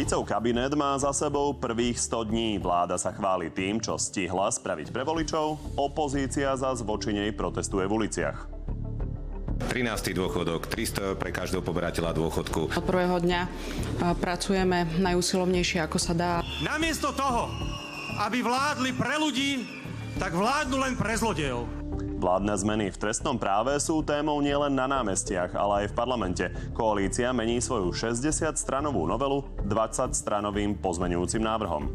Ficov kabinet má za sebou prvých 100 dní. Vláda sa chváli tým, čo stihla spraviť pre voličov. Opozícia zas voči nej protestuje v uliciach. 13. dôchodok, 300 eur pre každého poberateľa dôchodku. Od prvého dňa pracujeme najúsilovnejšie, ako sa dá. Namiesto toho, aby vládli pre ľudí, tak vládnu len pre zlodejov. Vládne zmeny v trestnom práve sú témou nielen na námestiach, ale aj v parlamente. Koalícia mení svoju 60-stranovú novelu 20-stranovým pozmenujúcim návrhom.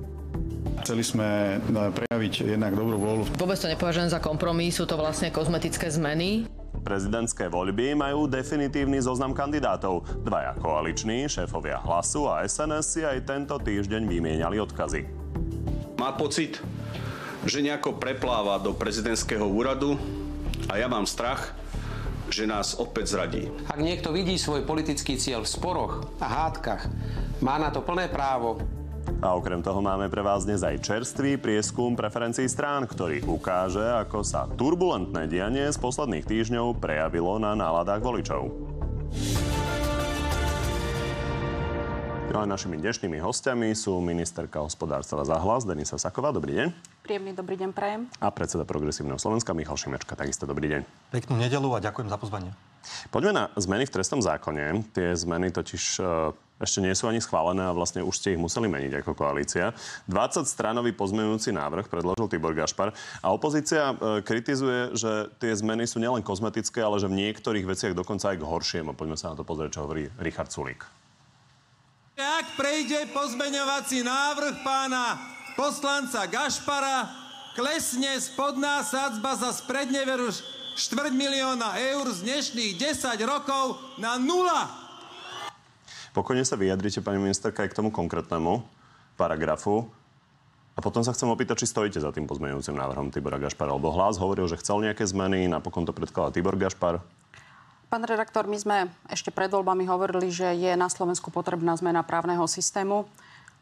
Chceli sme e, prejaviť jednak dobrú vôľu. Vôbec to nepovažujem za kompromis, sú to vlastne kozmetické zmeny. Prezidentské voľby majú definitívny zoznam kandidátov. Dvaja koaliční, šéfovia Hlasu a SNS si aj tento týždeň vymieniali odkazy. Má pocit, že nejako prepláva do prezidentského úradu a ja mám strach, že nás opäť zradí. Ak niekto vidí svoj politický cieľ v sporoch a hádkach, má na to plné právo. A okrem toho máme pre vás dnes aj čerstvý prieskum preferencií strán, ktorý ukáže, ako sa turbulentné dianie z posledných týždňov prejavilo na náladách voličov. No a našimi dnešnými hostiami sú ministerka hospodárstva za hlas Denisa Saková. Dobrý deň. Príjemný dobrý deň prajem. A predseda Progresívneho Slovenska Michal Šimečka. Takisto dobrý deň. Peknú nedelu a ďakujem za pozvanie. Poďme na zmeny v trestnom zákone. Tie zmeny totiž e, ešte nie sú ani schválené a vlastne už ste ich museli meniť ako koalícia. 20 stranový pozmenujúci návrh predložil Tibor Gašpar a opozícia e, kritizuje, že tie zmeny sú nielen kozmetické, ale že v niektorých veciach dokonca aj k horšiemu. Poďme sa na to pozrieť, čo hovorí Richard Sulík. Ak prejde pozmeňovací návrh pána poslanca Gašpara, klesne spodná sadzba za spredneveru štvrť milióna eur z dnešných 10 rokov na nula. Pokojne sa vyjadrite, pani ministerka, aj k tomu konkrétnemu paragrafu. A potom sa chcem opýtať, či stojíte za tým pozmeňujúcim návrhom Tibora Gašpara, lebo hlas hovoril, že chcel nejaké zmeny, napokon to predkladal Tibor Gašpar. Pán redaktor, my sme ešte pred voľbami hovorili, že je na Slovensku potrebná zmena právneho systému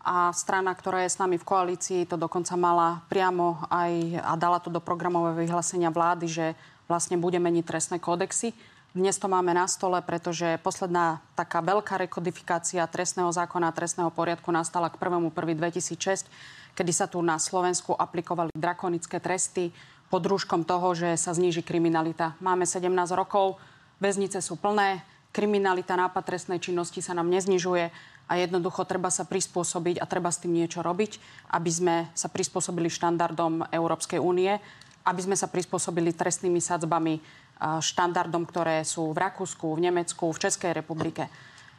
a strana, ktorá je s nami v koalícii, to dokonca mala priamo aj a dala to do programového vyhlásenia vlády, že vlastne bude meniť trestné kódexy. Dnes to máme na stole, pretože posledná taká veľká rekodifikácia trestného zákona a trestného poriadku nastala k 1.1.2006, kedy sa tu na Slovensku aplikovali drakonické tresty pod rúškom toho, že sa zníži kriminalita. Máme 17 rokov, väznice sú plné, kriminalita, nápad trestnej činnosti sa nám neznižuje a jednoducho treba sa prispôsobiť a treba s tým niečo robiť, aby sme sa prispôsobili štandardom Európskej únie, aby sme sa prispôsobili trestnými sadzbami štandardom, ktoré sú v Rakúsku, v Nemecku, v Českej republike.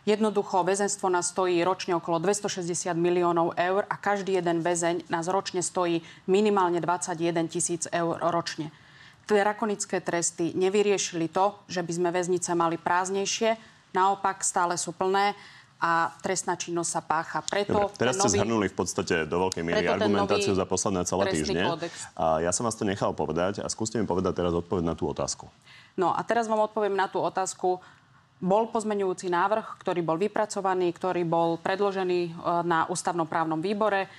Jednoducho, väzenstvo nás stojí ročne okolo 260 miliónov eur a každý jeden väzeň nás ročne stojí minimálne 21 tisíc eur ročne drakonické tresty nevyriešili to, že by sme väznice mali prázdnejšie. Naopak stále sú plné a trestná činnosť sa pácha. Preto Dobre, teraz ste nový, zhrnuli v podstate do veľkej miery argumentáciu za posledné celé týždne. Kódex. A ja som vás to nechal povedať a skúste mi povedať teraz odpoveď na tú otázku. No a teraz vám odpoviem na tú otázku. Bol pozmenujúci návrh, ktorý bol vypracovaný, ktorý bol predložený e, na ústavnoprávnom výbore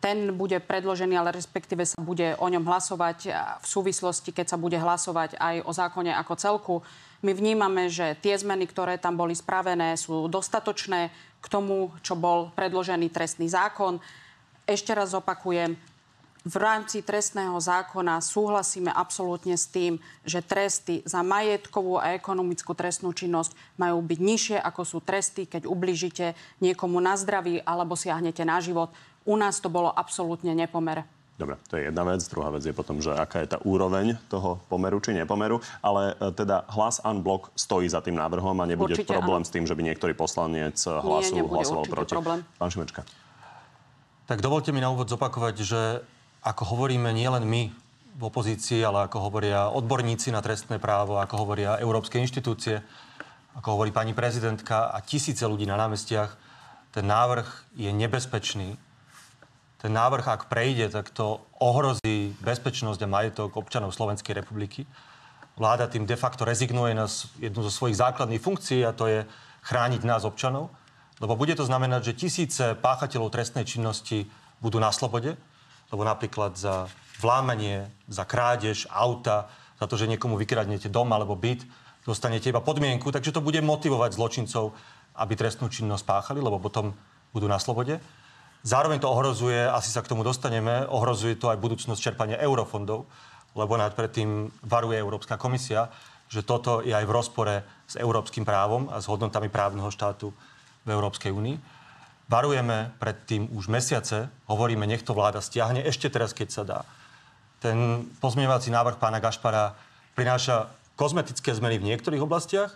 ten bude predložený, ale respektíve sa bude o ňom hlasovať v súvislosti, keď sa bude hlasovať aj o zákone ako celku. My vnímame, že tie zmeny, ktoré tam boli spravené, sú dostatočné k tomu, čo bol predložený trestný zákon. Ešte raz opakujem, v rámci trestného zákona súhlasíme absolútne s tým, že tresty za majetkovú a ekonomickú trestnú činnosť majú byť nižšie, ako sú tresty, keď ubližíte niekomu na zdraví alebo siahnete na život. U nás to bolo absolútne nepomer. Dobre, to je jedna vec. Druhá vec je potom, že aká je tá úroveň toho pomeru či nepomeru. Ale e, teda hlas unblock stojí za tým návrhom a nebude určite, problém áno. s tým, že by niektorý poslanec hlasu Nie, hlasoval proti. Problém. Pán Šimečka. Tak dovolte mi na úvod zopakovať, že ako hovoríme nielen my v opozícii, ale ako hovoria odborníci na trestné právo, ako hovoria európske inštitúcie, ako hovorí pani prezidentka a tisíce ľudí na námestiach, ten návrh je nebezpečný ten návrh, ak prejde, tak to ohrozí bezpečnosť a majetok občanov Slovenskej republiky. Vláda tým de facto rezignuje na jednu zo svojich základných funkcií a to je chrániť nás občanov. Lebo bude to znamenať, že tisíce páchateľov trestnej činnosti budú na slobode, lebo napríklad za vlámanie, za krádež auta, za to, že niekomu vykradnete dom alebo byt, dostanete iba podmienku, takže to bude motivovať zločincov, aby trestnú činnosť páchali, lebo potom budú na slobode. Zároveň to ohrozuje, asi sa k tomu dostaneme, ohrozuje to aj budúcnosť čerpania eurofondov, lebo nad predtým varuje Európska komisia, že toto je aj v rozpore s európskym právom a s hodnotami právneho štátu v Európskej únii. Varujeme pred tým už mesiace, hovoríme, nech to vláda stiahne, ešte teraz, keď sa dá. Ten pozmeňovací návrh pána Gašpara prináša kozmetické zmeny v niektorých oblastiach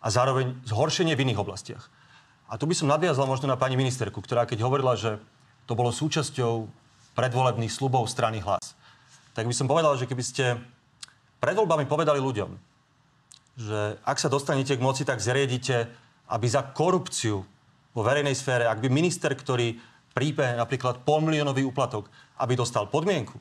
a zároveň zhoršenie v iných oblastiach. A tu by som nadviazal možno na pani ministerku, ktorá keď hovorila, že to bolo súčasťou predvolebných slubov strany hlas, tak by som povedal, že keby ste pred voľbami povedali ľuďom, že ak sa dostanete k moci, tak zriedite, aby za korupciu vo verejnej sfére, ak by minister, ktorý prípe napríklad polmiliónový úplatok, aby dostal podmienku,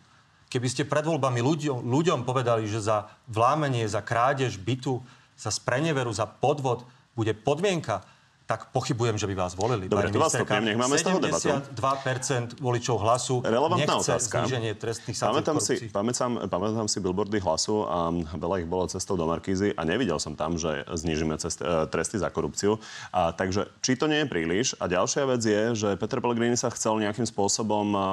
keby ste pred voľbami ľuďom, ľuďom povedali, že za vlámenie, za krádež bytu, za spreneveru, za podvod bude podmienka, tak pochybujem, že by vás volili. Dobre, to vás stopnem, nech máme z toho debatu. 72% voličov hlasu Relevantná nechce otázka. zníženie trestných sadzieb Pamätám si, pamätám, pamätám si billboardy hlasu a veľa ich bolo cestou do Markízy a nevidel som tam, že znižíme cest, e, tresty za korupciu. A, takže či to nie je príliš? A ďalšia vec je, že Peter Pellegrini sa chcel nejakým spôsobom a, a,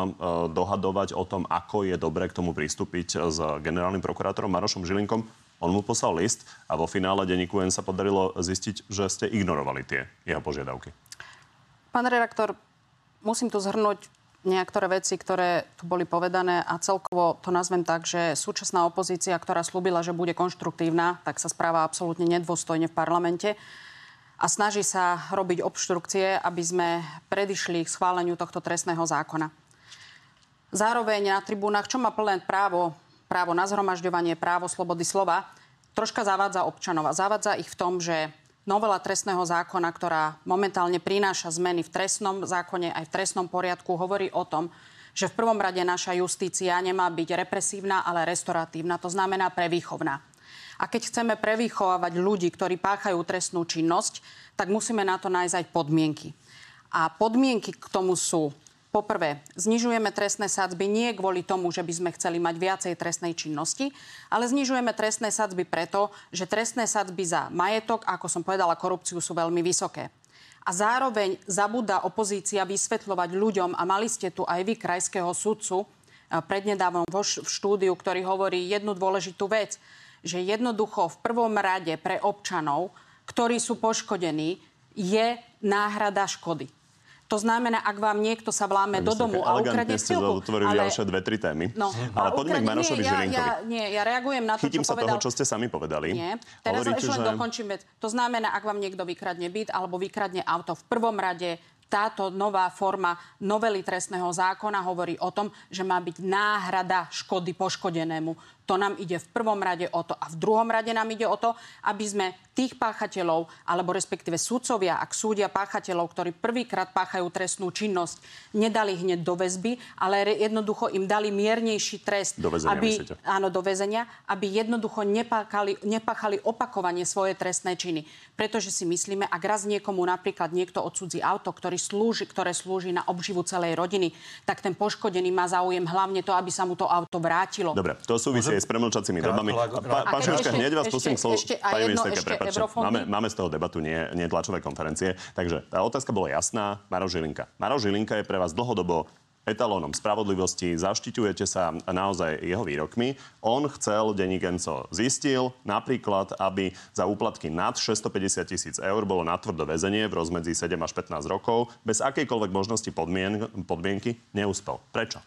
dohadovať o tom, ako je dobre k tomu pristúpiť s generálnym prokurátorom Marošom Žilinkom. On mu poslal list a vo finále denníku N sa podarilo zistiť, že ste ignorovali tie jeho požiadavky. Pán redaktor, musím tu zhrnúť niektoré veci, ktoré tu boli povedané a celkovo to nazvem tak, že súčasná opozícia, ktorá slúbila, že bude konštruktívna, tak sa správa absolútne nedôstojne v parlamente a snaží sa robiť obštrukcie, aby sme predišli k schváleniu tohto trestného zákona. Zároveň na tribúnach, čo má plné právo, právo na zhromažďovanie, právo slobody slova, troška zavádza občanov. A zavádza ich v tom, že novela trestného zákona, ktorá momentálne prináša zmeny v trestnom zákone aj v trestnom poriadku, hovorí o tom, že v prvom rade naša justícia nemá byť represívna, ale restoratívna, to znamená prevýchovná. A keď chceme prevýchovávať ľudí, ktorí páchajú trestnú činnosť, tak musíme na to nájsť aj podmienky. A podmienky k tomu sú Poprvé, znižujeme trestné sadzby nie kvôli tomu, že by sme chceli mať viacej trestnej činnosti, ale znižujeme trestné sadzby preto, že trestné sadzby za majetok, ako som povedala, korupciu sú veľmi vysoké. A zároveň zabúda opozícia vysvetľovať ľuďom, a mali ste tu aj vy krajského sudcu prednedávnom vo v štúdiu, ktorý hovorí jednu dôležitú vec, že jednoducho v prvom rade pre občanov, ktorí sú poškodení, je náhrada škody. To znamená, ak vám niekto sa vláme do domu a ukradne ste silku. otvorili ale... ďalšie dve, tri témy. No, ale poďme k Marošovi nie, Žilinkovi. Ja, ja, nie, ja reagujem na to, Chytím čo sa povedal... toho, čo ste sami povedali. Nie. Teraz Hovoríte, ešte len že... dokončím vec. To znamená, ak vám niekto vykradne byt alebo vykradne auto, v prvom rade táto nová forma novely trestného zákona hovorí o tom, že má byť náhrada škody poškodenému. To nám ide v prvom rade o to. A v druhom rade nám ide o to, aby sme tých páchateľov, alebo respektíve súdcovia, ak súdia páchateľov, ktorí prvýkrát páchajú trestnú činnosť, nedali hneď do väzby, ale jednoducho im dali miernejší trest. Do väzenia, aby, myslíte? áno, do väzenia, aby jednoducho nepáchali, nepáchali opakovanie svoje trestné činy. Pretože si myslíme, ak raz niekomu napríklad niekto odsudzí auto, ktorý slúži, ktoré slúži na obživu celej rodiny, tak ten poškodený má záujem hlavne to, aby sa mu to auto vrátilo. Dobre, to súvisí aj s premlčacími dobami. Pán ešte- hneď vás ešte- pustím k slovu. ešte- a Pani jedno ministerka, ešte eurofondy. Máme, máme z toho debatu, nie, nie tlačové konferencie. Takže tá otázka bola jasná. Maro Žilinka. Maro Žilinka je pre vás dlhodobo etalónom spravodlivosti, zaštiťujete sa naozaj jeho výrokmi. On chcel, denník Enco zistil, napríklad, aby za úplatky nad 650 tisíc eur bolo natvrdo väzenie v rozmedzi 7 až 15 rokov. Bez akejkoľvek možnosti podmien- podmienky neúspel. Prečo?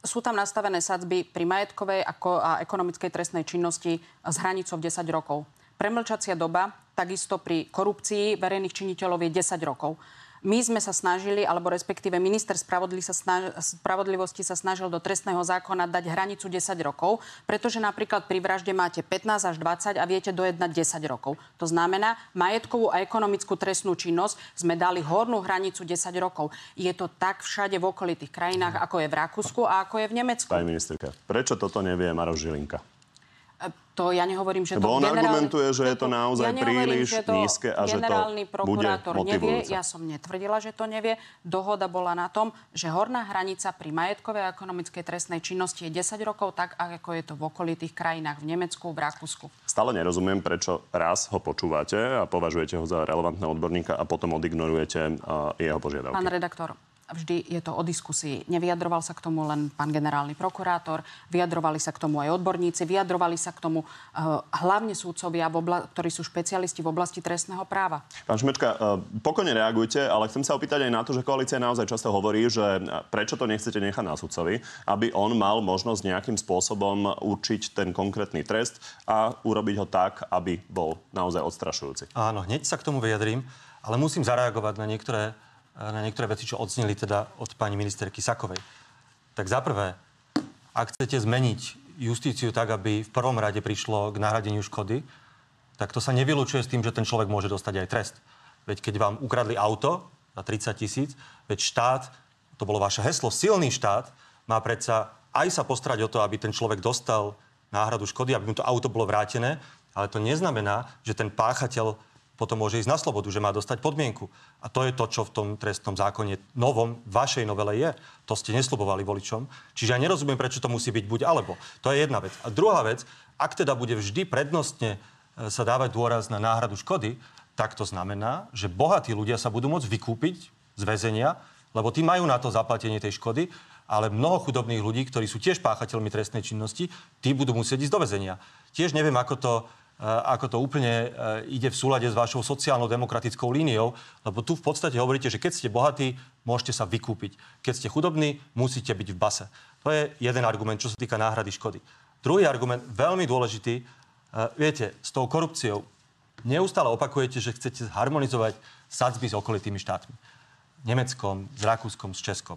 Sú tam nastavené sadzby pri majetkovej a ekonomickej trestnej činnosti s hranicou 10 rokov. Premlčacia doba takisto pri korupcii verejných činiteľov je 10 rokov. My sme sa snažili, alebo respektíve minister spravodlivosti sa snažil do trestného zákona dať hranicu 10 rokov, pretože napríklad pri vražde máte 15 až 20 a viete dojednať 10 rokov. To znamená, majetkovú a ekonomickú trestnú činnosť sme dali hornú hranicu 10 rokov. Je to tak všade v okolitých krajinách, ako je v Rakúsku a ako je v Nemecku. Pani ministerka, prečo toto nevie Maro Žilinka? To ja nehovorím, že Lebo to on generálny... argumentuje, že je to naozaj ja príliš že to nízke a že to generálny prokurátor bude nevie. Ja som netvrdila, že to nevie. Dohoda bola na tom, že horná hranica pri majetkovej a ekonomickej trestnej činnosti je 10 rokov, tak ako je to v okolitých krajinách v Nemecku, v Rakúsku. Stále nerozumiem, prečo raz ho počúvate a považujete ho za relevantného odborníka a potom odignorujete jeho požiadavky. Pán redaktor, vždy je to o diskusii. Nevyjadroval sa k tomu len pán generálny prokurátor, vyjadrovali sa k tomu aj odborníci, vyjadrovali sa k tomu uh, hlavne súdcovia, obla- ktorí sú špecialisti v oblasti trestného práva. Pán Šmečka, uh, pokojne reagujte, ale chcem sa opýtať aj na to, že koalícia naozaj často hovorí, že uh, prečo to nechcete nechať na sudcovi, aby on mal možnosť nejakým spôsobom určiť ten konkrétny trest a urobiť ho tak, aby bol naozaj odstrašujúci. Áno, hneď sa k tomu vyjadrím, ale musím zareagovať na niektoré, na niektoré veci, čo odzneli teda od pani ministerky Sakovej. Tak za prvé, ak chcete zmeniť justíciu tak, aby v prvom rade prišlo k nahradeniu škody, tak to sa nevylučuje s tým, že ten človek môže dostať aj trest. Veď keď vám ukradli auto za 30 tisíc, veď štát, to bolo vaše heslo, silný štát, má predsa aj sa postarať o to, aby ten človek dostal náhradu škody, aby mu to auto bolo vrátené, ale to neznamená, že ten páchateľ potom môže ísť na slobodu, že má dostať podmienku. A to je to, čo v tom trestnom zákone novom, vašej novele je. To ste neslubovali voličom. Čiže ja nerozumiem, prečo to musí byť buď alebo. To je jedna vec. A druhá vec, ak teda bude vždy prednostne e, sa dávať dôraz na náhradu škody, tak to znamená, že bohatí ľudia sa budú môcť vykúpiť z väzenia, lebo tí majú na to zaplatenie tej škody, ale mnoho chudobných ľudí, ktorí sú tiež páchateľmi trestnej činnosti, tí budú musieť ísť do väzenia. Tiež neviem, ako to ako to úplne eh, ide v súlade s vašou sociálno-demokratickou líniou, lebo tu v podstate hovoríte, že keď ste bohatí, môžete sa vykúpiť. Keď ste chudobní, musíte byť v base. To je jeden argument, čo sa týka náhrady škody. Druhý argument, veľmi dôležitý, eh, viete, s tou korupciou neustále opakujete, že chcete harmonizovať sadzby s okolitými štátmi. Nemeckom, s Rakúskom, s Českom.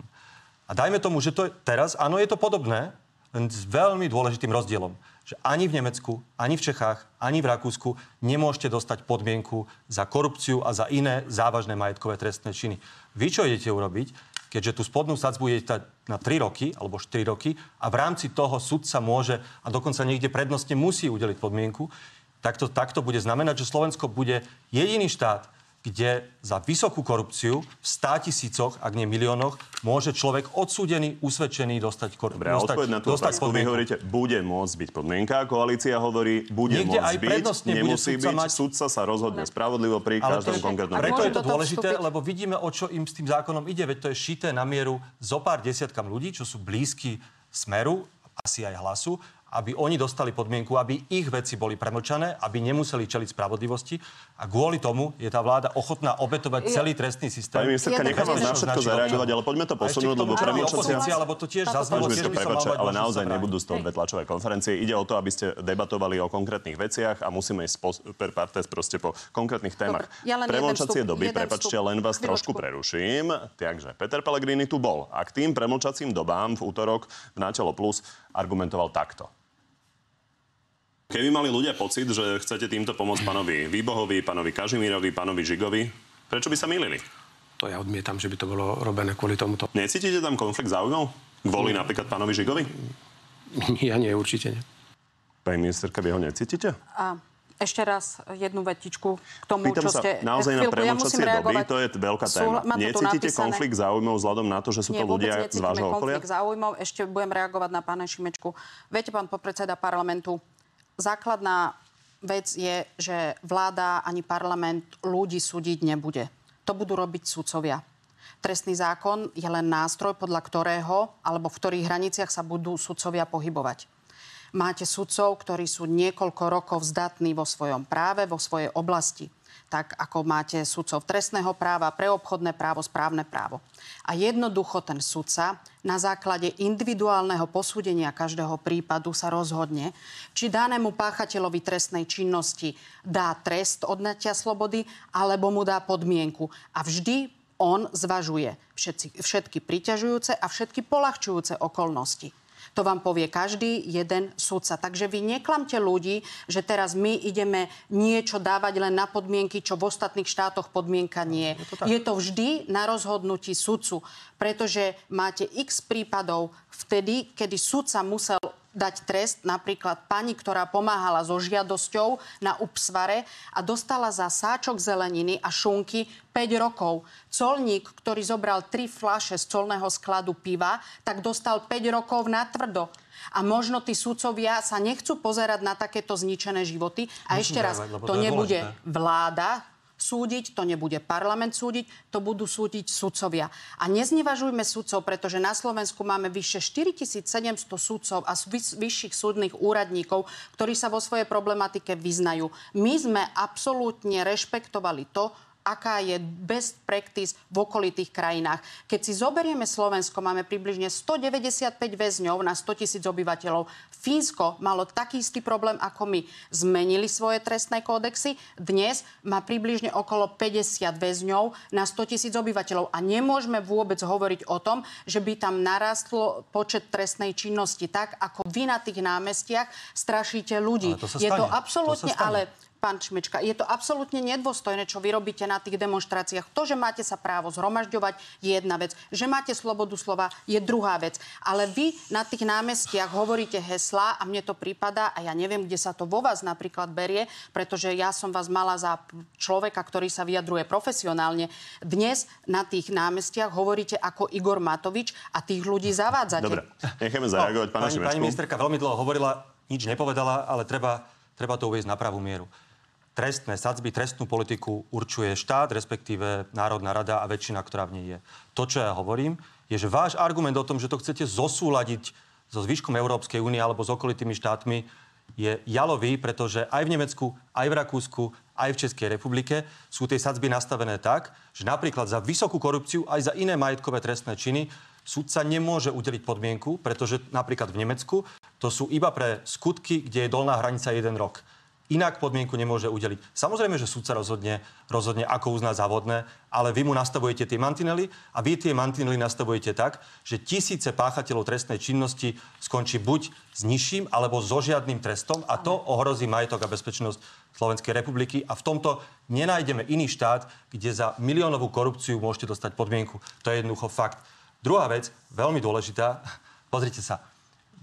A dajme tomu, že to je teraz, áno, je to podobné, len s veľmi dôležitým rozdielom že ani v Nemecku, ani v Čechách, ani v Rakúsku nemôžete dostať podmienku za korupciu a za iné závažné majetkové trestné činy. Vy čo idete urobiť, keďže tú spodnú sadzbu idete na 3 roky alebo 4 roky a v rámci toho sudca môže a dokonca niekde prednostne musí udeliť podmienku, tak to takto bude znamenať, že Slovensko bude jediný štát, kde za vysokú korupciu v 100 tisícoch, ak nie miliónoch, môže človek odsúdený, usvedčený dostať korupciu. Dobre, a odpoveď na tú otázku, vy hovoríte, bude môcť byť podmienka. Koalícia hovorí, bude Niekde môcť aj byť, bude nemusí sudca byť. mať- Sudca sa rozhodne spravodlivo pri Ale každom konkrétnom Preto je to dôležité, vstúpiť? lebo vidíme, o čo im s tým zákonom ide. Veď to je šité na mieru zo pár desiatkam ľudí, čo sú blízky smeru, asi aj hlasu, aby oni dostali podmienku, aby ich veci boli premlčané, aby nemuseli čeliť spravodlivosti. A kvôli tomu je tá vláda ochotná obetovať celý trestný systém. Pani ministerka, nechám vás na všetko zareagovať, ale poďme to posunúť, lebo premlčacia... lebo to tiež zaznelo, tiež by som ale naozaj nebudú z toho dve tlačové konferencie. Ide o to, aby ste debatovali o konkrétnych veciach a musíme ísť po, per partes proste po konkrétnych témach. Dobre, ja Premlčacie doby, prepačte, len vás Chvíľočku. trošku preruším. Takže Peter Pellegrini tu bol a k tým premlčacím dobám v útorok v Natelo Plus argumentoval takto. Keby mali ľudia pocit, že chcete týmto pomôcť pánovi Výbohovi, pánovi Kažimírovi, pánovi Žigovi, prečo by sa milili? To ja odmietam, že by to bolo robené kvôli tomuto. Necítite tam konflikt záujmov? Kvôli napríklad pánovi Žigovi? Ja nie, určite nie. Pani ministerka, vy ho necítite? A ešte raz jednu vetičku k tomu, Pýtam čo sa ste... naozaj na Chvíľku, ja doby, to je veľká téma. To tu Necítite napísané. konflikt záujmov vzhľadom na to, že sú to Nie, vôbec ľudia z vášho okolia? konflikt záujmov. Ešte budem reagovať na pána Šimečku. Viete, pán podpredseda parlamentu, základná vec je, že vláda ani parlament ľudí súdiť nebude. To budú robiť sudcovia. Trestný zákon je len nástroj, podľa ktorého alebo v ktorých hraniciach sa budú sudcovia pohybovať. Máte sudcov, ktorí sú niekoľko rokov zdatní vo svojom práve, vo svojej oblasti. Tak ako máte sudcov trestného práva, preobchodné právo, správne právo. A jednoducho ten sudca na základe individuálneho posúdenia každého prípadu sa rozhodne, či danému páchateľovi trestnej činnosti dá trest odnatia slobody, alebo mu dá podmienku. A vždy on zvažuje všetci, všetky priťažujúce a všetky polahčujúce okolnosti. To vám povie každý jeden sudca. Takže vy neklamte ľudí, že teraz my ideme niečo dávať len na podmienky, čo v ostatných štátoch podmienka nie. Je to vždy na rozhodnutí sudcu, pretože máte x prípadov vtedy, kedy sudca musel dať trest napríklad pani, ktorá pomáhala so žiadosťou na Upsvare a dostala za sáčok zeleniny a šunky 5 rokov. Colník, ktorý zobral 3 flaše z colného skladu piva, tak dostal 5 rokov na tvrdo. A možno tí sudcovia sa nechcú pozerať na takéto zničené životy. A ešte raz, to nebude vláda, súdiť, to nebude parlament súdiť, to budú súdiť sudcovia. A neznevažujme sudcov, pretože na Slovensku máme vyše 4700 sudcov a vyšších súdnych úradníkov, ktorí sa vo svojej problematike vyznajú. My sme absolútne rešpektovali to, aká je best practice v okolitých krajinách. Keď si zoberieme Slovensko, máme približne 195 väzňov na 100 tisíc obyvateľov. Fínsko malo taký istý problém ako my. Zmenili svoje trestné kódexy. Dnes má približne okolo 50 väzňov na 100 tisíc obyvateľov. A nemôžeme vôbec hovoriť o tom, že by tam narastlo počet trestnej činnosti tak, ako vy na tých námestiach strašíte ľudí. to je to to absolútne, ale pán Čmečka, je to absolútne nedôstojné, čo vy robíte na tých demonstráciách. To, že máte sa právo zhromažďovať, je jedna vec. Že máte slobodu slova, je druhá vec. Ale vy na tých námestiach hovoríte heslá a mne to prípada a ja neviem, kde sa to vo vás napríklad berie, pretože ja som vás mala za človeka, ktorý sa vyjadruje profesionálne. Dnes na tých námestiach hovoríte ako Igor Matovič a tých ľudí zavádzate. Dobre, necháme zareagovať no, pána pani, pani ministerka veľmi dlho hovorila, nič nepovedala, ale treba, treba to uvieť na pravú mieru trestné sadzby, trestnú politiku určuje štát, respektíve Národná rada a väčšina, ktorá v nej je. To, čo ja hovorím, je, že váš argument o tom, že to chcete zosúľadiť so zvyškom Európskej únie alebo s okolitými štátmi, je jalový, pretože aj v Nemecku, aj v Rakúsku, aj v Českej republike sú tie sadzby nastavené tak, že napríklad za vysokú korupciu aj za iné majetkové trestné činy súdca nemôže udeliť podmienku, pretože napríklad v Nemecku to sú iba pre skutky, kde je dolná hranica jeden rok inak podmienku nemôže udeliť. Samozrejme, že súdca rozhodne, rozhodne ako uzná závodné, ale vy mu nastavujete tie mantinely a vy tie mantinely nastavujete tak, že tisíce páchateľov trestnej činnosti skončí buď s nižším alebo so žiadnym trestom a to ohrozí majetok a bezpečnosť Slovenskej republiky a v tomto nenájdeme iný štát, kde za miliónovú korupciu môžete dostať podmienku. To je jednoducho fakt. Druhá vec, veľmi dôležitá, pozrite sa,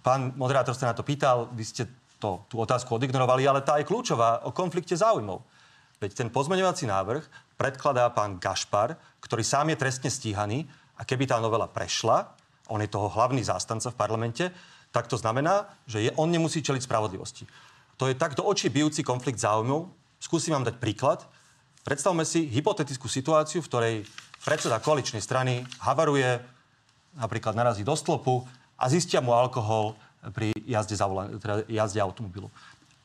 pán moderátor sa na to pýtal, vy ste to, tú otázku odignorovali, ale tá je kľúčová o konflikte záujmov. Veď ten pozmeňovací návrh predkladá pán Gašpar, ktorý sám je trestne stíhaný a keby tá novela prešla, on je toho hlavný zástanca v parlamente, tak to znamená, že je, on nemusí čeliť spravodlivosti. To je tak do bijúci konflikt záujmov. Skúsim vám dať príklad. Predstavme si hypotetickú situáciu, v ktorej predseda koaličnej strany havaruje, napríklad narazí do stlopu a zistia mu alkohol pri jazde, za volan- teda jazde automobilu.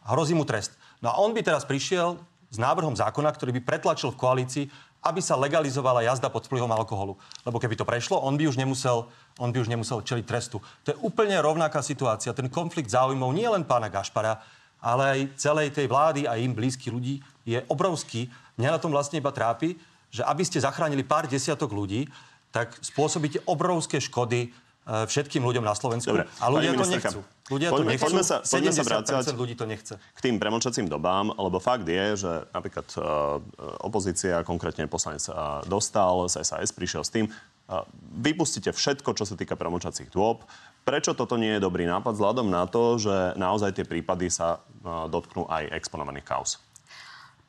Hrozí mu trest. No a on by teraz prišiel s návrhom zákona, ktorý by pretlačil v koalícii, aby sa legalizovala jazda pod vplyvom alkoholu. Lebo keby to prešlo, on by už nemusel, on by už nemusel čeliť trestu. To je úplne rovnaká situácia. Ten konflikt záujmov nie len pána Gašpara, ale aj celej tej vlády a im blízky ľudí je obrovský. Mňa na tom vlastne iba trápi, že aby ste zachránili pár desiatok ľudí, tak spôsobíte obrovské škody všetkým ľuďom na Slovensku. Dobre, a ľudia to nechcú. Ľudia poďme, to nechcú. Poďme sa, poďme sa vrácať ľudí to nechce. K tým premlčacím dobám, lebo fakt je, že napríklad uh, opozícia, konkrétne poslanec uh, dostal z SAS, prišiel s tým, uh, vypustite všetko, čo sa týka premlčacích dôb. Prečo toto nie je dobrý nápad vzhľadom na to, že naozaj tie prípady sa uh, dotknú aj exponovaných kauz?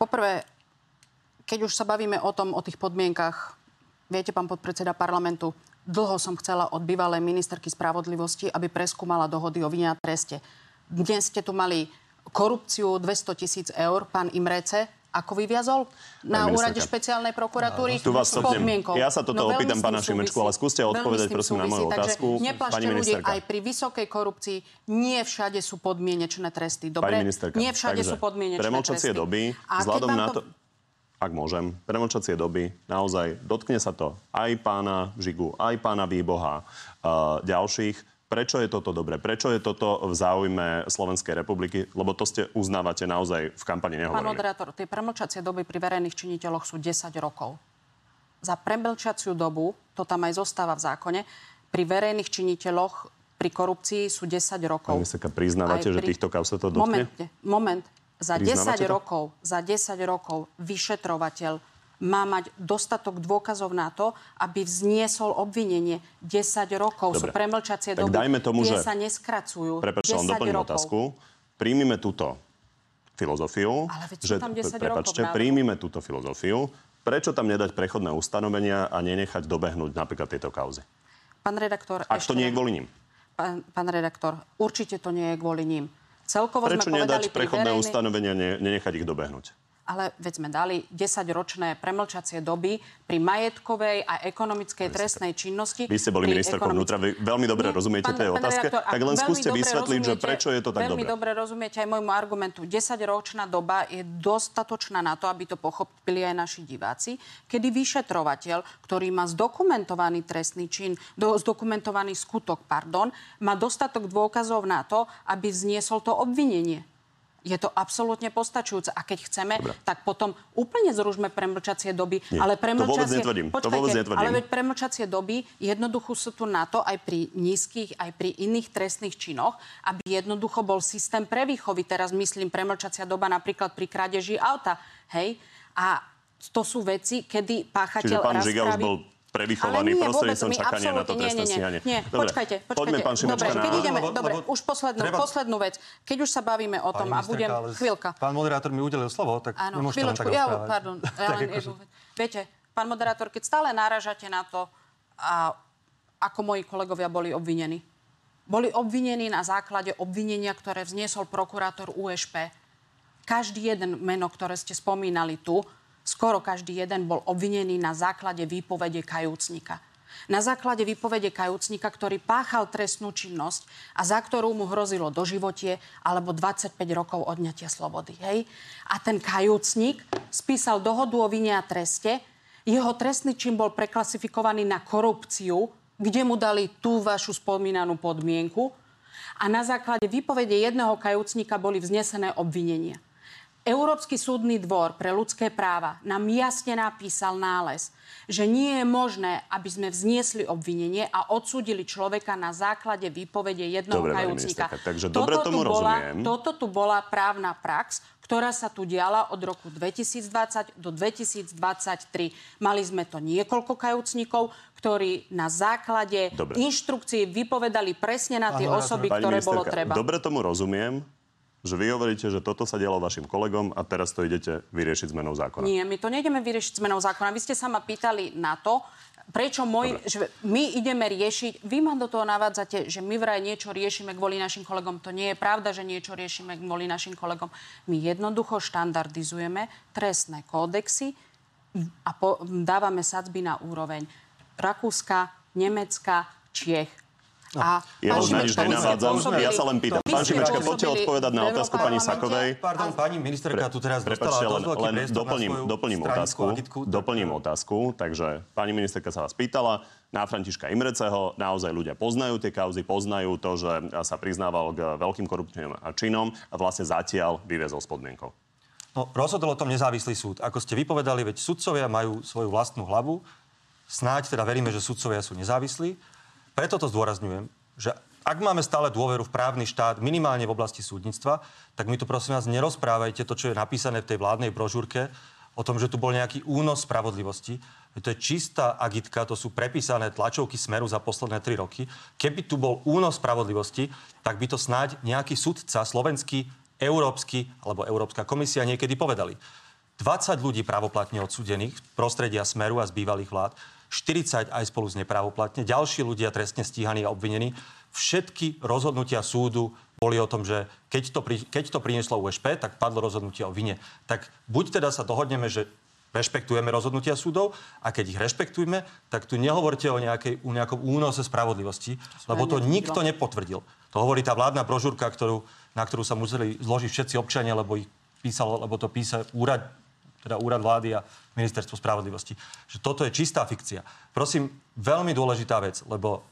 Poprvé, keď už sa bavíme o tom, o tých podmienkach, viete, pán podpredseda parlamentu, Dlho som chcela od bývalej ministerky spravodlivosti, aby preskúmala dohody o vine a treste. Dnes ste tu mali korupciu 200 tisíc eur, pán Imrece, ako vyviazol na úrade špeciálnej prokuratúry tu vás s podmienkou. Ja sa toto no, opýtam pána Šimečku, ale skúste odpovedať prosím na moju otázku. Neplašte ľudí aj pri vysokej korupcii. Nie všade sú podmienečné tresty. Dobre? Nie všade sú podmienečné tresty. doby, vzhľadom na to ak môžem, premlčacie doby, naozaj dotkne sa to aj pána Žigu, aj pána Výboha, uh, ďalších. Prečo je toto dobre? Prečo je toto v záujme Slovenskej republiky? Lebo to ste uznávate naozaj v kampani nehovorili. Pán moderátor, tie premlčacie doby pri verejných činiteľoch sú 10 rokov. Za premlčaciu dobu, to tam aj zostáva v zákone, pri verejných činiteľoch pri korupcii sú 10 rokov. Pani priznávate, pri... že týchto kauz sa to dotkne? Moment, moment za 10 rokov, za 10 rokov vyšetrovateľ má mať dostatok dôkazov na to, aby vzniesol obvinenie 10 rokov. Dobre. Sú premlčacie tak doby. dajme tomu, Tie že... sa neskracujú. Prepačte, len doplním rokov. otázku. Príjmime túto filozofiu. Ale veď že, tam 10 prepačte, rokov príjmime túto filozofiu. Prečo tam nedať prechodné ustanovenia a nenechať dobehnúť napríklad tieto kauzy? Pán redaktor, Ak to nie je kvôli ním. Pán, pán redaktor, určite to nie je kvôli ním. Celkovo Prečo sme nedať prechodné verejnej... ustanovenia, ne, nenechať ich dobehnúť? Ale veď sme dali 10-ročné premlčacie doby pri majetkovej a ekonomickej trestnej činnosti. Vy ste boli ministerkou vnútra, vy veľmi dobre Nie, rozumiete tej otázke, redaktor, tak ak len skúste dobre vysvetliť, že prečo je to tak Veľmi dobré. dobre rozumiete aj môjmu argumentu. 10-ročná doba je dostatočná na to, aby to pochopili aj naši diváci, kedy vyšetrovateľ, ktorý má zdokumentovaný trestný čin, do, zdokumentovaný skutok, pardon, má dostatok dôkazov na to, aby vzniesol to obvinenie. Je to absolútne postačujúce. A keď chceme, Dobre. tak potom úplne zružme premlčacie doby. Nie, ale to vôbec premlčacie... netvrdím. To Počkajte, vôbec netvrdím. Ale veď premlčacie doby jednoducho sú tu na to aj pri nízkych, aj pri iných trestných činoch, aby jednoducho bol systém prevýchovy. Teraz myslím premlčacia doba napríklad pri krádeži auta. Hej? A to sú veci, kedy páchateľ Čiže pán Žiga už bol nie, prostredníctvom čakania na to trestné nie, nie, stíhanie. Nie, Dobre, počkajte, počkajte. Poďme, pán Šimečka, dobre, na... keď ideme, Lebo- dobre, lebo už poslednú, treba- poslednú vec. Keď už sa bavíme o tom Pani a budem... ale Chvíľka. Pán moderátor mi udelil slovo, tak Áno, nemôžete len tak chvíľočku, ja, pardon, ja len akože-. Viete, pán moderátor, keď stále náražate na to, a ako moji kolegovia boli obvinení. Boli obvinení na základe obvinenia, ktoré vzniesol prokurátor USP. Každý jeden meno, ktoré ste spomínali tu, skoro každý jeden bol obvinený na základe výpovede kajúcnika. Na základe výpovede kajúcnika, ktorý páchal trestnú činnosť a za ktorú mu hrozilo doživotie alebo 25 rokov odňatia slobody. Hej? A ten kajúcnik spísal dohodu o vine a treste. Jeho trestný čin bol preklasifikovaný na korupciu, kde mu dali tú vašu spomínanú podmienku. A na základe výpovede jedného kajúcnika boli vznesené obvinenia. Európsky súdny dvor pre ľudské práva nám jasne napísal nález, že nie je možné, aby sme vzniesli obvinenie a odsúdili človeka na základe výpovede jedného Dobre, kajúcnika. takže dobre tomu bola, rozumiem. Toto tu bola právna prax, ktorá sa tu diala od roku 2020 do 2023. Mali sme to niekoľko kajúcnikov, ktorí na základe Dobre. inštrukcií vypovedali presne na tie Áno, osoby, ktoré bolo treba. dobre tomu rozumiem, že vy hovoríte, že toto sa dialo vašim kolegom a teraz to idete vyriešiť zmenou zákona. Nie, my to nejdeme vyriešiť zmenou zákona. Vy ste sa ma pýtali na to, prečo môj, že my ideme riešiť, vy ma do toho navádzate, že my vraj niečo riešime kvôli našim kolegom. To nie je pravda, že niečo riešime kvôli našim kolegom. My jednoducho štandardizujeme trestné kódexy a po, dávame sadzby na úroveň Rakúska, Nemecka, Čiech. A nič Šimečka, vy ste nenavádzam, ja sa len pýtam. Pán Šimečka, poďte odpovedať na otázku pani. Sakovej. Pardon, pani ministerka tu teraz Prepačte, dostala len, len doplním, doplním otázku. agitku. tak- Doplním otázku. Takže pani ministerka sa vás pýtala na Františka Imreceho. Naozaj ľudia poznajú tie kauzy, poznajú to, že sa priznával k veľkým korupčným činom a vlastne zatiaľ vyviezol s podmienkou. No, rozhodol o tom nezávislý súd. Ako ste vypovedali, veď sudcovia majú svoju vlastnú hlavu. Snáď teda veríme, že sudcovia sú nezávislí. Preto to zdôrazňujem, že ak máme stále dôveru v právny štát, minimálne v oblasti súdnictva, tak mi tu prosím vás nerozprávajte to, čo je napísané v tej vládnej brožúrke, o tom, že tu bol nejaký únos spravodlivosti. To je čistá agitka, to sú prepísané tlačovky Smeru za posledné tri roky. Keby tu bol únos spravodlivosti, tak by to snáď nejaký sudca slovenský, európsky alebo Európska komisia niekedy povedali. 20 ľudí právoplatne odsúdených z prostredia Smeru a z bývalých vlád, 40 aj spolu z neprávoplatne, ďalší ľudia trestne stíhaní a obvinení. Všetky rozhodnutia súdu boli o tom, že keď to, pri, keď to prinieslo USP, tak padlo rozhodnutie o vine. Tak buď teda sa dohodneme, že rešpektujeme rozhodnutia súdov a keď ich rešpektujeme, tak tu nehovorte o, nejakej, o nejakom únose spravodlivosti, lebo to nikto nepotvrdil. To hovorí tá vládna brožúrka, ktorú, na ktorú sa museli zložiť všetci občania, lebo ich písalo, lebo to písa úrad, teda úrad vlády a ministerstvo spravodlivosti. Že toto je čistá fikcia. Prosím, veľmi dôležitá vec, lebo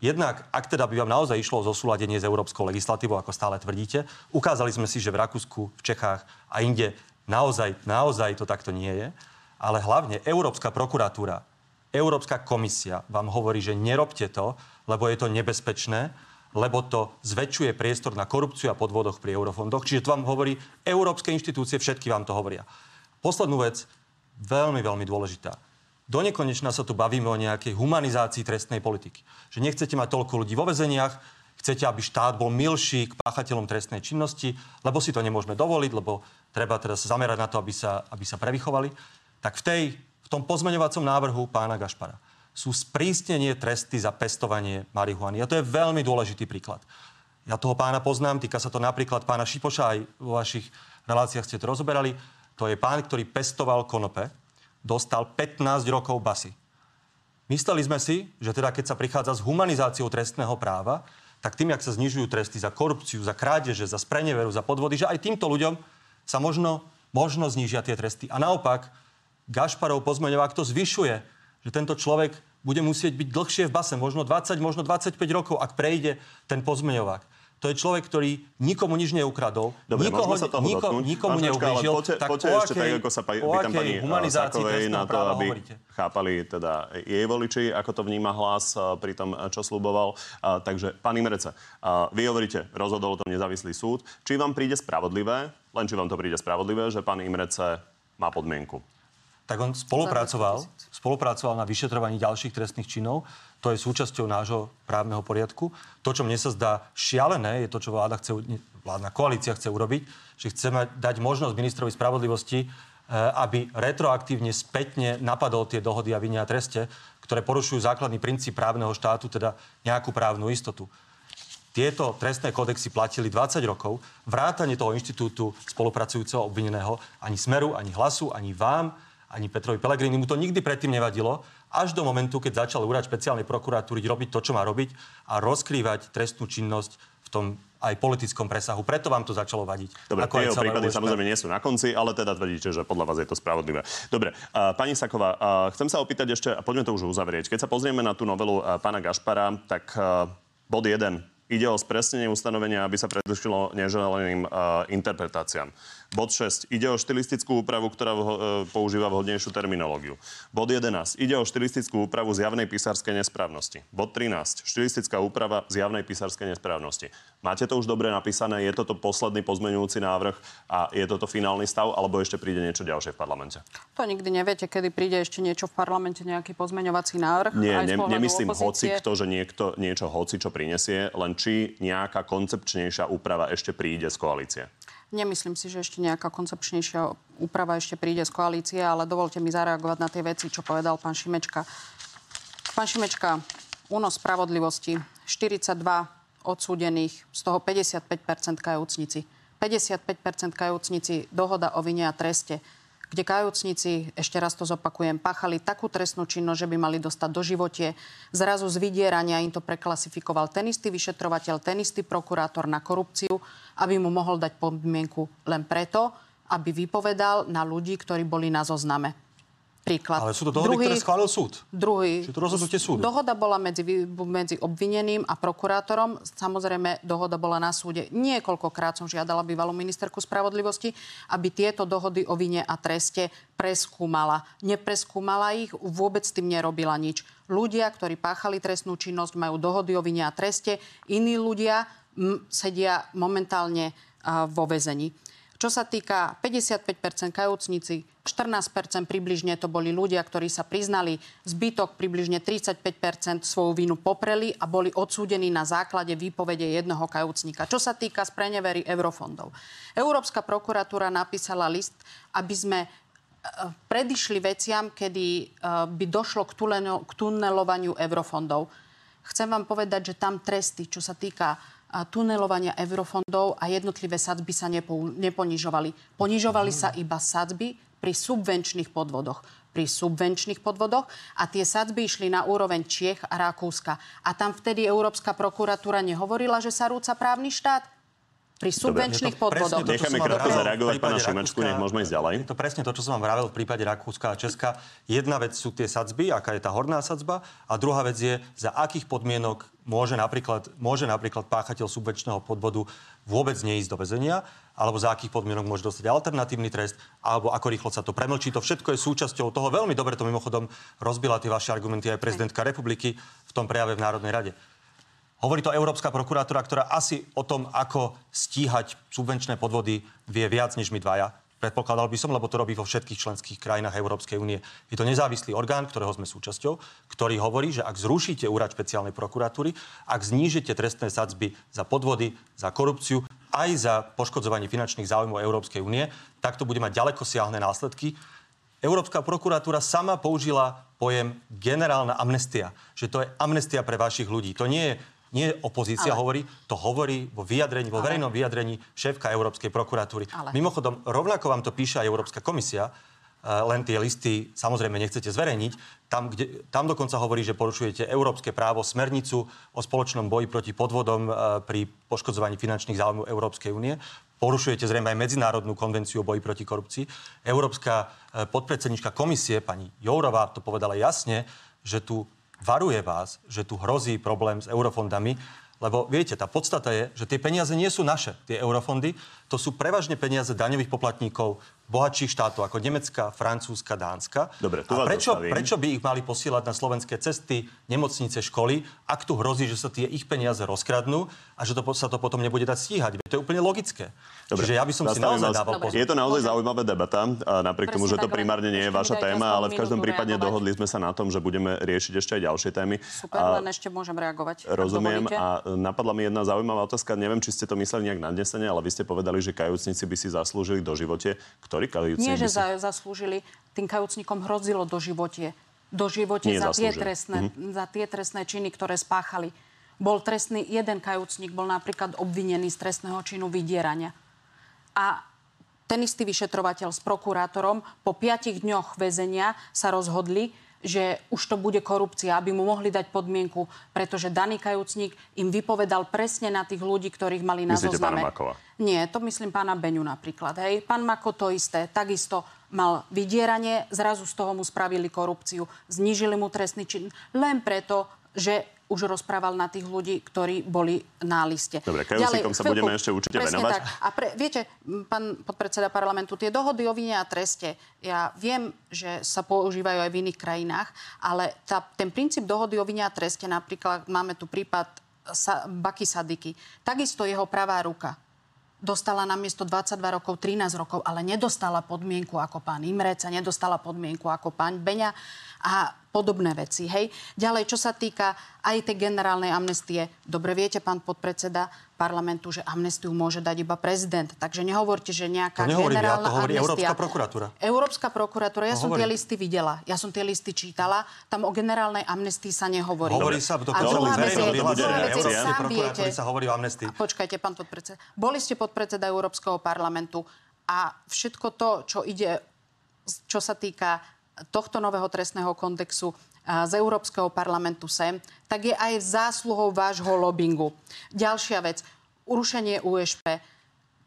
Jednak, ak teda by vám naozaj išlo o zosúladenie s európskou legislatívou, ako stále tvrdíte, ukázali sme si, že v Rakúsku, v Čechách a inde naozaj, naozaj to takto nie je. Ale hlavne Európska prokuratúra, Európska komisia vám hovorí, že nerobte to, lebo je to nebezpečné, lebo to zväčšuje priestor na korupciu a podvodoch pri eurofondoch. Čiže to vám hovorí európske inštitúcie, všetky vám to hovoria. Poslednú vec, veľmi, veľmi dôležitá. Do nekonečna sa tu bavíme o nejakej humanizácii trestnej politiky. Že nechcete mať toľko ľudí vo väzeniach, chcete, aby štát bol milší k páchateľom trestnej činnosti, lebo si to nemôžeme dovoliť, lebo treba teda sa zamerať na to, aby sa, aby sa prevychovali. Tak v, tej, v tom pozmeňovacom návrhu pána Gašpara sú sprísnenie tresty za pestovanie marihuany. A to je veľmi dôležitý príklad. Ja toho pána poznám, týka sa to napríklad pána Šipoša, aj vo vašich reláciách ste to rozoberali. To je pán, ktorý pestoval konope, dostal 15 rokov basy. Mysleli sme si, že teda keď sa prichádza s humanizáciou trestného práva, tak tým, jak sa znižujú tresty za korupciu, za krádeže, za spreneveru, za podvody, že aj týmto ľuďom sa možno, možno znížia tie tresty. A naopak, Gašparov pozmeňovák to zvyšuje, že tento človek bude musieť byť dlhšie v base, možno 20, možno 25 rokov, ak prejde ten pozmeňovák. To je človek, ktorý nikomu nič neukradol, Dobre, nikoho, sa toho niko, nikomu neublížil. Poďte, tak poďte ešte akej, tak, ako sa pýtam pani eh, Sakovej trestného na to, aby hovoríte? chápali teda jej voliči, ako to vníma hlas eh, pri tom, eh, čo sluboval. A, takže, pán Imrece, a, vy hovoríte, rozhodol o tom nezávislý súd. Či vám príde spravodlivé, len či vám to príde spravodlivé, že pán Imrece má podmienku? tak on spolupracoval, spolupracoval na vyšetrovaní ďalších trestných činov. To je súčasťou nášho právneho poriadku. To, čo mne sa zdá šialené, je to, čo vláda chce, vládna koalícia chce urobiť, že chceme dať možnosť ministrovi spravodlivosti, eh, aby retroaktívne, spätne napadol tie dohody a vinia treste, ktoré porušujú základný princíp právneho štátu, teda nejakú právnu istotu. Tieto trestné kodexy platili 20 rokov. Vrátanie toho inštitútu spolupracujúceho obvineného ani Smeru, ani Hlasu, ani vám, ani Petrovi Pelegrini mu to nikdy predtým nevadilo, až do momentu, keď začal úrad špeciálnej prokuratúry robiť to, čo má robiť a rozkrývať trestnú činnosť v tom aj politickom presahu. Preto vám to začalo vadiť. Dobre, Ako tie prípady USP. samozrejme nie sú na konci, ale teda tvrdíte, že podľa vás je to spravodlivé. Dobre, uh, pani Saková, uh, chcem sa opýtať ešte, a poďme to už uzavrieť. Keď sa pozrieme na tú novelu uh, pána Gašpara, tak uh, bod 1. Ide o spresnenie ustanovenia, aby sa predišlo neželeným uh, interpretáciám. Bod 6. Ide o štilistickú úpravu, ktorá vho- e, používa vhodnejšiu terminológiu. Bod 11. Ide o štilistickú úpravu zjavnej písarskej nesprávnosti. Bod 13. Štilistická úprava zjavnej písarskej nesprávnosti. Máte to už dobre napísané? Je toto posledný pozmeňujúci návrh a je toto finálny stav, alebo ešte príde niečo ďalšie v parlamente? To nikdy neviete, kedy príde ešte niečo v parlamente, nejaký pozmeňovací návrh. Nie, ne, nemyslím opozície. hoci kto, že niekto niečo hoci čo prinesie, len či nejaká koncepčnejšia úprava ešte príde z koalície. Nemyslím si, že ešte nejaká koncepčnejšia úprava ešte príde z koalície, ale dovolte mi zareagovať na tie veci, čo povedal pán Šimečka. Pán Šimečka, únos spravodlivosti, 42 odsúdených, z toho 55% kajúcnici. 55% kajúcnici, dohoda o vine a treste kde kajúcnici, ešte raz to zopakujem, páchali takú trestnú činnosť, že by mali dostať do živote. Zrazu z vydierania im to preklasifikoval ten istý vyšetrovateľ, ten istý prokurátor na korupciu, aby mu mohol dať podmienku len preto, aby vypovedal na ľudí, ktorí boli na zozname. Príklad. Ale sú to dohody, ktoré schválil súd. Druhý. Čiže to rozhodnutie súdu. Dohoda bola medzi, medzi obvineným a prokurátorom. Samozrejme, dohoda bola na súde. Niekoľkokrát som žiadala bývalú ministerku spravodlivosti, aby tieto dohody o vine a treste preskúmala. Nepreskúmala ich, vôbec s tým nerobila nič. Ľudia, ktorí páchali trestnú činnosť, majú dohody o vine a treste. Iní ľudia m, sedia momentálne a, vo väzení. Čo sa týka 55% kajúcnici, 14% približne to boli ľudia, ktorí sa priznali, zbytok približne 35% svoju vinu popreli a boli odsúdení na základe výpovede jedného kajúcnika. Čo sa týka sprenevery eurofondov. Európska prokuratúra napísala list, aby sme e, predišli veciam, kedy e, by došlo k, tunelovaniu eurofondov. Chcem vám povedať, že tam tresty, čo sa týka a tunelovania eurofondov a jednotlivé sadzby sa nepo, neponižovali. Ponižovali sa iba sadzby pri subvenčných podvodoch. Pri subvenčných podvodoch a tie sadzby išli na úroveň Čiech a Rakúska. A tam vtedy Európska prokuratúra nehovorila, že sa rúca právny štát? Pri subvenčných podvodoch. to, Necháme krátko zareagovať pána Šimečku, Rakúska. nech môžeme ísť ďalej. Je to presne to, čo som vám vravel v prípade Rakúska a Česka. Jedna vec sú tie sadzby, aká je tá horná sadzba, a druhá vec je, za akých podmienok môže napríklad, môže napríklad páchateľ subvenčného podvodu vôbec neísť do väzenia, alebo za akých podmienok môže dostať alternatívny trest, alebo ako rýchlo sa to premlčí. To všetko je súčasťou toho. Veľmi dobre to mimochodom rozbila tie vaše argumenty aj prezidentka republiky v tom prejave v Národnej rade. Hovorí to Európska prokuratúra, ktorá asi o tom, ako stíhať subvenčné podvody, vie viac než my dvaja. Predpokladal by som, lebo to robí vo všetkých členských krajinách Európskej únie. Je to nezávislý orgán, ktorého sme súčasťou, ktorý hovorí, že ak zrušíte úrad špeciálnej prokuratúry, ak znížite trestné sadzby za podvody, za korupciu, aj za poškodzovanie finančných záujmov Európskej únie, tak to bude mať ďaleko siahne následky. Európska prokuratúra sama použila pojem generálna amnestia, že to je amnestia pre vašich ľudí. To nie je nie opozícia Ale... hovorí, to hovorí vo vyjadrení, vo Ale... verejnom vyjadrení šéfka Európskej prokuratúry. Ale... Mimochodom, rovnako vám to píše aj Európska komisia, eh, len tie listy samozrejme nechcete zverejniť. Tam, kde, tam dokonca hovorí, že porušujete európske právo, smernicu o spoločnom boji proti podvodom eh, pri poškodzovaní finančných záujmov Európskej únie. Porušujete zrejme aj Medzinárodnú konvenciu o boji proti korupcii. Európska eh, podpredsednička komisie, pani Jourová, to povedala jasne, že tu varuje vás, že tu hrozí problém s eurofondami, lebo viete, tá podstata je, že tie peniaze nie sú naše, tie eurofondy, to sú prevažne peniaze daňových poplatníkov bohatších štátov ako Nemecka, Francúzska, Dánska. Dobre, tu a prečo, prečo by ich mali posielať na slovenské cesty, nemocnice, školy, ak tu hrozí, že sa tie ich peniaze rozkradnú a že to, sa to potom nebude dať stíhať? To je úplne logické. Dobre, Čiže ja by som si naozaj dával pozor. Je to naozaj zaujímavá debata, napriek tomu, že to primárne nie je vaša téma, ale v každom prípade dohodli sme sa na tom, že budeme riešiť ešte aj ďalšie témy. Super, len ešte môžem reagovať. Rozumiem a napadla mi jedna zaujímavá otázka. Neviem, či ste to mysleli nejak nadnesene, ale vy ste povedali, že kajúcnici by si zaslúžili do živote. Ktorý kajúcnik Nie, že si... zaslúžili. Tým kajúcnikom hrozilo do živote. Do živote za tie, trestné, mm-hmm. za tie trestné činy, ktoré spáchali. Bol trestný, jeden kajúcnik bol napríklad obvinený z trestného činu vydierania. A ten istý vyšetrovateľ s prokurátorom po piatich dňoch väzenia sa rozhodli, že už to bude korupcia, aby mu mohli dať podmienku, pretože daný kajúcnik im vypovedal presne na tých ľudí, ktorých mali na Myslíte zozname. Pána Makova? Nie, to myslím pána Beňu napríklad. Hej. Pán Mako to isté. Takisto mal vydieranie, zrazu z toho mu spravili korupciu. Znížili mu trestný čin len preto, že už rozprával na tých ľudí, ktorí boli na liste. Dobre, kajúsikom sa budeme ešte určite venovať. Tak. A pre, viete, pán podpredseda parlamentu, tie dohody o vine a treste, ja viem, že sa používajú aj v iných krajinách, ale tá, ten princíp dohody o vine a treste, napríklad máme tu prípad Sa, Baky Sadiky, takisto jeho pravá ruka dostala na miesto 22 rokov 13 rokov, ale nedostala podmienku ako pán Imrec a nedostala podmienku ako pán Beňa a podobné veci. Hej. Ďalej, čo sa týka aj tej generálnej amnestie, dobre viete, pán podpredseda parlamentu, že amnestiu môže dať iba prezident. Takže nehovorte, že nejaká to generálna ja, to hovorí amnestia... Európska prokuratúra. Európska prokuratúra, ja to som hovorí. tie listy videla, ja som tie listy čítala, tam o generálnej amnestii sa nehovorí. Hovorí sa, to a druhá vec je, sám viete... sa hovorí o amnestii. Počkajte, pán podpredseda. Boli ste podpredseda Európskeho parlamentu a všetko to, čo ide, čo sa týka tohto nového trestného kontextu z Európskeho parlamentu sem, tak je aj zásluhou vášho lobbingu. Ďalšia vec, urušenie USP.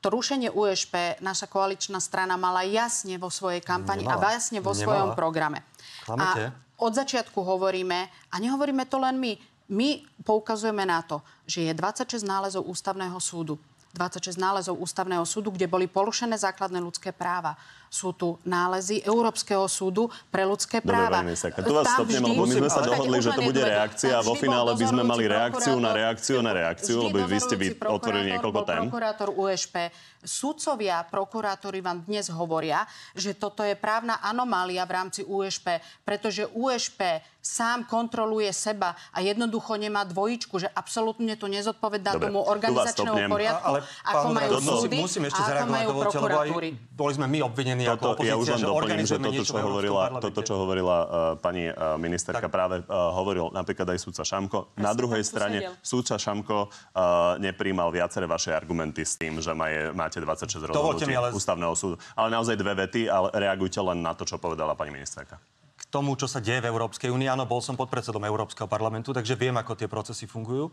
To rušenie USP naša koaličná strana mala jasne vo svojej kampani Nemala. a jasne vo Nemala. svojom programe. Klamete. A od začiatku hovoríme, a nehovoríme to len my, my poukazujeme na to, že je 26 nálezov ústavného súdu. 26 nálezov ústavného súdu, kde boli porušené základné ľudské práva sú tu nálezy Európskeho súdu pre ľudské práva. Dobre, tu vás stopnem, lebo my sme sa dohodli, že to bude reakcia a vo finále by sme mali reakciu na reakciu na reakciu, lebo vy ste otvorili niekoľko tém. Prokurátor USP. Sudcovia, prokurátori vám dnes hovoria, že toto je právna anomália v rámci USP, pretože USP sám kontroluje seba a jednoducho nemá dvojičku, že absolútne to nezodpovedá Dobre, tomu organizačnému poriadku, ale, ako majú súdy musím ešte a ako majú prokuratúry. Boli sme my obvinení obvinení toto, ako opozícia, ja už len doplním, že toto, čo hovorila, toto, čo hovorila uh, pani uh, ministerka, tak. práve uh, hovoril napríklad aj súdca Šamko. Ja Na druhej strane súdca Šamko uh, nepríjmal viaceré vaše argumenty s tým, že má je, máte 26 rozhodnutí ale... ústavného súdu. Ale naozaj dve vety, ale reagujte len na to, čo povedala pani ministerka K tomu, čo sa deje v Európskej únii. Áno, bol som podpredsedom Európskeho parlamentu, takže viem, ako tie procesy fungujú.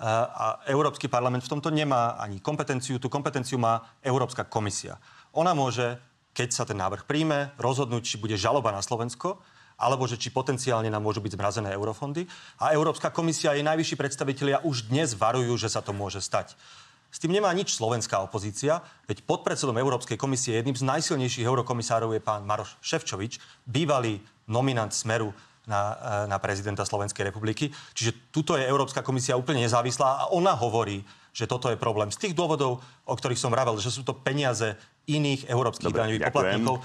A Európsky parlament v tomto nemá ani kompetenciu. Tú kompetenciu má Európska komisia. Ona môže keď sa ten návrh príjme, rozhodnúť, či bude žaloba na Slovensko, alebo že či potenciálne nám môžu byť zmrazené eurofondy. A Európska komisia a jej najvyšší predstavitelia už dnes varujú, že sa to môže stať. S tým nemá nič slovenská opozícia, veď podpredsedom Európskej komisie jedným z najsilnejších eurokomisárov je pán Maroš Ševčovič, bývalý nominant Smeru na, e, na prezidenta Slovenskej republiky. Čiže tuto je Európska komisia úplne nezávislá a ona hovorí, že toto je problém. Z tých dôvodov, o ktorých som vravel, že sú to peniaze iných európskych Dobre, daňových poplatníkov.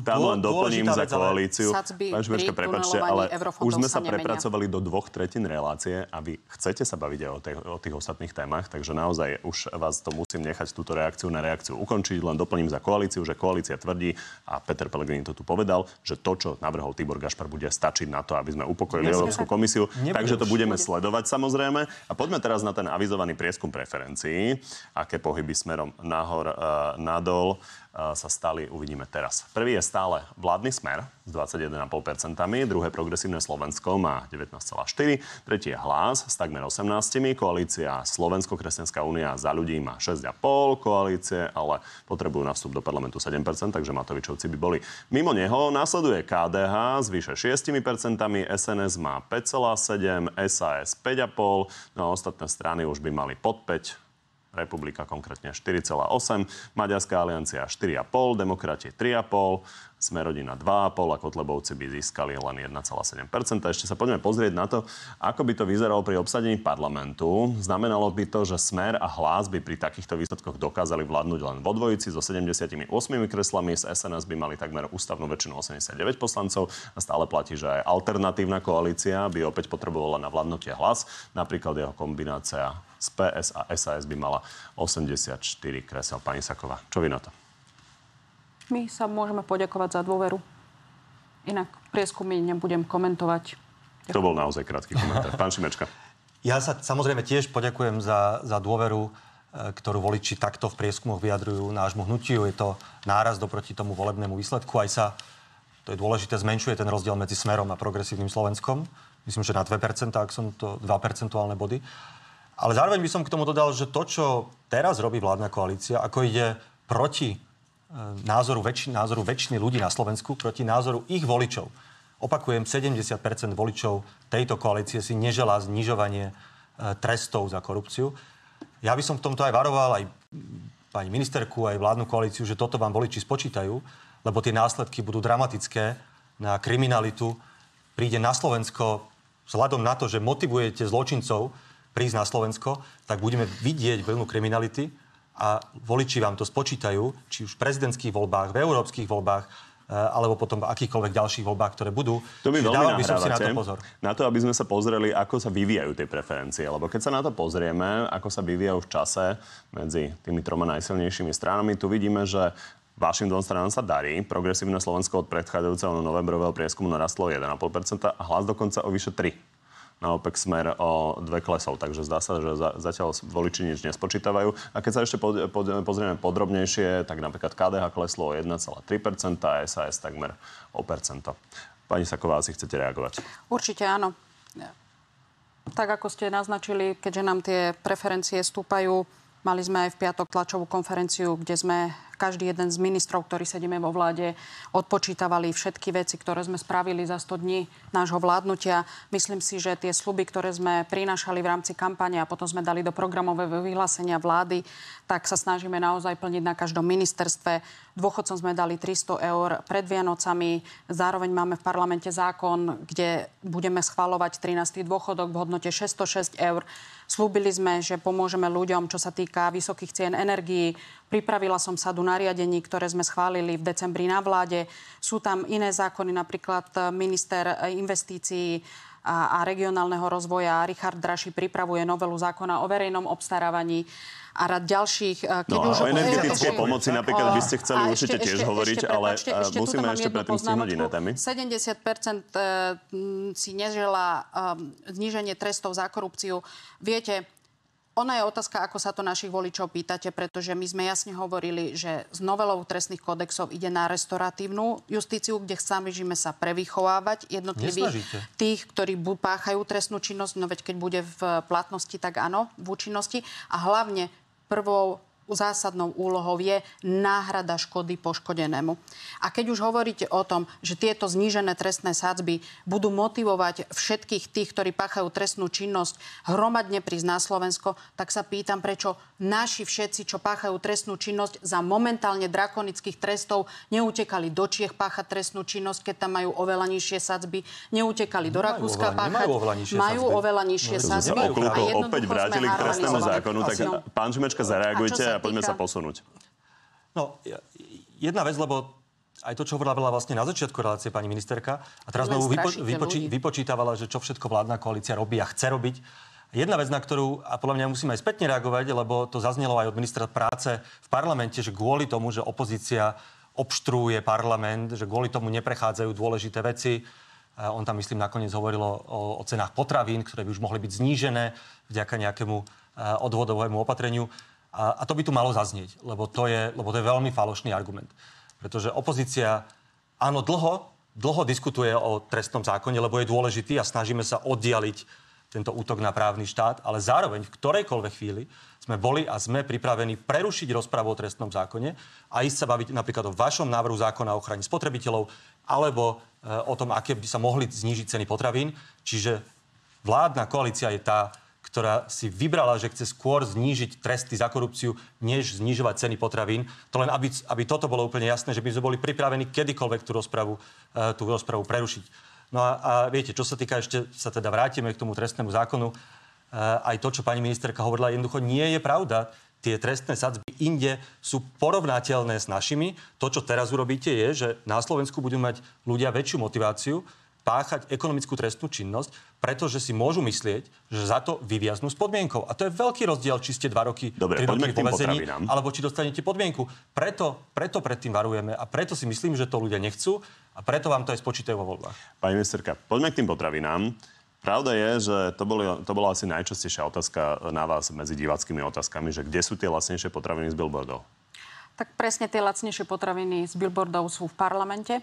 Tam len doplním za koalíciu. Pán pri prepačte, ale už sme sa sa nemenia. prepracovali do dvoch tretín relácie a vy chcete sa baviť aj o, tej, o tých ostatných témach, takže naozaj už vás to musím nechať túto reakciu na reakciu ukončiť. Len doplním za koalíciu, že koalícia tvrdí, a Peter Pellegrini to tu povedal, že to, čo navrhol Tibor Gašpar, bude stačiť na to, aby sme upokojili Nebude. Európsku komisiu. Nebude takže to budeme sledovať samozrejme. A poďme teraz na ten avizovaný prieskum preferencií. Aké pohyby smerom nahor, uh, nadol uh, sa stali, uvidíme teraz. Prvý je stále vládny smer s 21,5%, druhé progresívne Slovensko má 19,4%, tretí je hlas s takmer 18%, koalícia Slovensko-Kresťanská únia za ľudí má 6,5%, koalície, ale potrebujú na vstup do parlamentu 7%, takže Matovičovci by boli mimo neho. Následuje KDH s vyše 6%, SNS má 5,7%, SAS 5,5%, no a ostatné strany už by mali pod 5%, Republika konkrétne 4,8, Maďarská aliancia 4,5, Demokrati 3,5, Smerodina 2,5 a Kotlebovci by získali len 1,7%. Ešte sa poďme pozrieť na to, ako by to vyzeralo pri obsadení parlamentu. Znamenalo by to, že Smer a Hlas by pri takýchto výsledkoch dokázali vládnuť len vo dvojici so 78 kreslami. Z SNS by mali takmer ústavnú väčšinu 89 poslancov a stále platí, že aj alternatívna koalícia by opäť potrebovala na vládnutie Hlas. Napríklad jeho kombinácia z PS a SAS by mala 84 kresel. Pani Saková, čo vy na to? My sa môžeme poďakovať za dôveru. Inak prieskumy nebudem komentovať. To bol naozaj krátky komentár. Pán Šimečka. Ja sa samozrejme tiež poďakujem za, za dôveru, e, ktorú voliči takto v prieskumoch vyjadrujú nášmu hnutiu. Je to náraz doproti tomu volebnému výsledku. Aj sa, to je dôležité, zmenšuje ten rozdiel medzi Smerom a progresívnym Slovenskom. Myslím, že na 2%, ak som to 2 percentuálne body. Ale zároveň by som k tomu dodal, že to, čo teraz robí vládna koalícia, ako ide proti e, názoru, väčši, názoru väčšiny ľudí na Slovensku, proti názoru ich voličov. Opakujem, 70% voličov tejto koalície si neželá znižovanie e, trestov za korupciu. Ja by som v tomto aj varoval aj pani ministerku, aj vládnu koalíciu, že toto vám voliči spočítajú, lebo tie následky budú dramatické na kriminalitu. Príde na Slovensko, vzhľadom na to, že motivujete zločincov prísť na Slovensko, tak budeme vidieť vlnu kriminality a voliči vám to spočítajú, či už v prezidentských voľbách, v európskych voľbách, e, alebo potom v akýchkoľvek ďalších voľbách, ktoré budú. To by veľmi dával by som si na to pozor. Na to, aby sme sa pozreli, ako sa vyvíjajú tie preferencie. Lebo keď sa na to pozrieme, ako sa vyvíjajú v čase medzi tými troma najsilnejšími stranami, tu vidíme, že Vašim dvom stranám sa darí. Progresívne Slovensko od predchádzajúceho novembrového prieskumu narastlo 1,5% a hlas dokonca o vyše 3 naopak smer o dve klesol. Takže zdá sa, že za, zatiaľ voliči nič nespočítavajú. A keď sa ešte pod, pod, pozrieme podrobnejšie, tak napríklad KDH kleslo o 1,3% a SAS takmer o percento. Pani Saková, asi chcete reagovať. Určite áno. Tak ako ste naznačili, keďže nám tie preferencie stúpajú, mali sme aj v piatok tlačovú konferenciu, kde sme každý jeden z ministrov, ktorí sedíme vo vláde, odpočítavali všetky veci, ktoré sme spravili za 100 dní nášho vládnutia. Myslím si, že tie sluby, ktoré sme prinášali v rámci kampane a potom sme dali do programového vyhlásenia vlády, tak sa snažíme naozaj plniť na každom ministerstve. Dôchodcom sme dali 300 eur pred Vianocami. Zároveň máme v parlamente zákon, kde budeme schvalovať 13. dôchodok v hodnote 606 eur. Slúbili sme, že pomôžeme ľuďom, čo sa týka vysokých cien energií. Pripravila som sadu nariadení, ktoré sme schválili v decembri na vláde. Sú tam iné zákony, napríklad minister investícií a, a regionálneho rozvoja Richard Draši pripravuje novelu zákona o verejnom obstarávaní a rad ďalších. Keď No už a o energetickej ešte- pomoci napríklad by ste chceli určite tiež hovoriť, ale prepáčte, eh, ešte tu musíme ešte predtým stihnúť iné témy. 70% eh, m, si neželá um, zníženie trestov za korupciu. Viete, ona je otázka, ako sa to našich voličov pýtate, pretože my sme jasne hovorili, že s novelou trestných kodexov ide na restoratívnu justíciu, kde snažíme sa prevychovávať jednotlivých Nesnažíte. tých, ktorí bu- páchajú trestnú činnosť, no veď keď bude v platnosti, tak áno, v účinnosti. A hlavne prvou zásadnou úlohou je náhrada škody poškodenému. A keď už hovoríte o tom, že tieto znížené trestné sadzby budú motivovať všetkých tých, ktorí páchajú trestnú činnosť, hromadne prísť na Slovensko, tak sa pýtam, prečo naši všetci, čo páchajú trestnú činnosť za momentálne drakonických trestov, neutekali do Čiech páchať trestnú činnosť, keď tam majú oveľa nižšie sadzby, neutekali do Nemajú Rakúska oveľa- páchať. nemajú oveľa nižšie majú oveľa nižšie No, Okľúko jednoducho opäť vrátili k trestnému zákonu, tak No. pán Šimečka, zareagujte A a poďme sa posunúť. No, jedna vec, lebo aj to, čo hovorila vlastne na začiatku relácie pani ministerka, a teraz znovu vypo, vypočí, vypočítavala, že čo všetko vládna koalícia robí a chce robiť. Jedna vec, na ktorú, a podľa mňa musíme aj spätne reagovať, lebo to zaznelo aj od ministra práce v parlamente, že kvôli tomu, že opozícia obštruuje parlament, že kvôli tomu neprechádzajú dôležité veci. On tam, myslím, nakoniec hovoril o, o cenách potravín, ktoré by už mohli byť znížené vďaka nejakému odvodovému opatreniu. A, a to by tu malo zaznieť, lebo to, je, lebo to je veľmi falošný argument. Pretože opozícia, áno, dlho, dlho diskutuje o trestnom zákone, lebo je dôležitý a snažíme sa oddialiť tento útok na právny štát, ale zároveň v ktorejkoľvek chvíli sme boli a sme pripravení prerušiť rozpravu o trestnom zákone a ísť sa baviť napríklad o vašom návrhu zákona o ochrane spotrebiteľov alebo e, o tom, aké by sa mohli znížiť ceny potravín. Čiže vládna koalícia je tá, ktorá si vybrala, že chce skôr znížiť tresty za korupciu, než znižovať ceny potravín. To len, aby, aby toto bolo úplne jasné, že by sme boli pripravení kedykoľvek tú rozpravu, e, tú rozpravu prerušiť. No a, a viete, čo sa týka ešte, sa teda vrátime k tomu trestnému zákonu, e, aj to, čo pani ministerka hovorila, jednoducho nie je pravda. Tie trestné sadzby inde sú porovnateľné s našimi. To, čo teraz urobíte, je, že na Slovensku budú mať ľudia väčšiu motiváciu páchať ekonomickú trestnú činnosť, pretože si môžu myslieť, že za to vyviaznú s podmienkou. A to je veľký rozdiel, či ste dva roky, Dobre, tri roky vo vezení, alebo či dostanete podmienku. Preto, preto pred tým varujeme a preto si myslím, že to ľudia nechcú a preto vám to aj spočítajú vo voľbách. Pani ministerka, poďme k tým potravinám. Pravda je, že to, boli, to bola asi najčastejšia otázka na vás medzi diváckými otázkami, že kde sú tie lacnejšie potraviny z billboardov? Tak presne tie lacnejšie potraviny z billboardov sú v parlamente.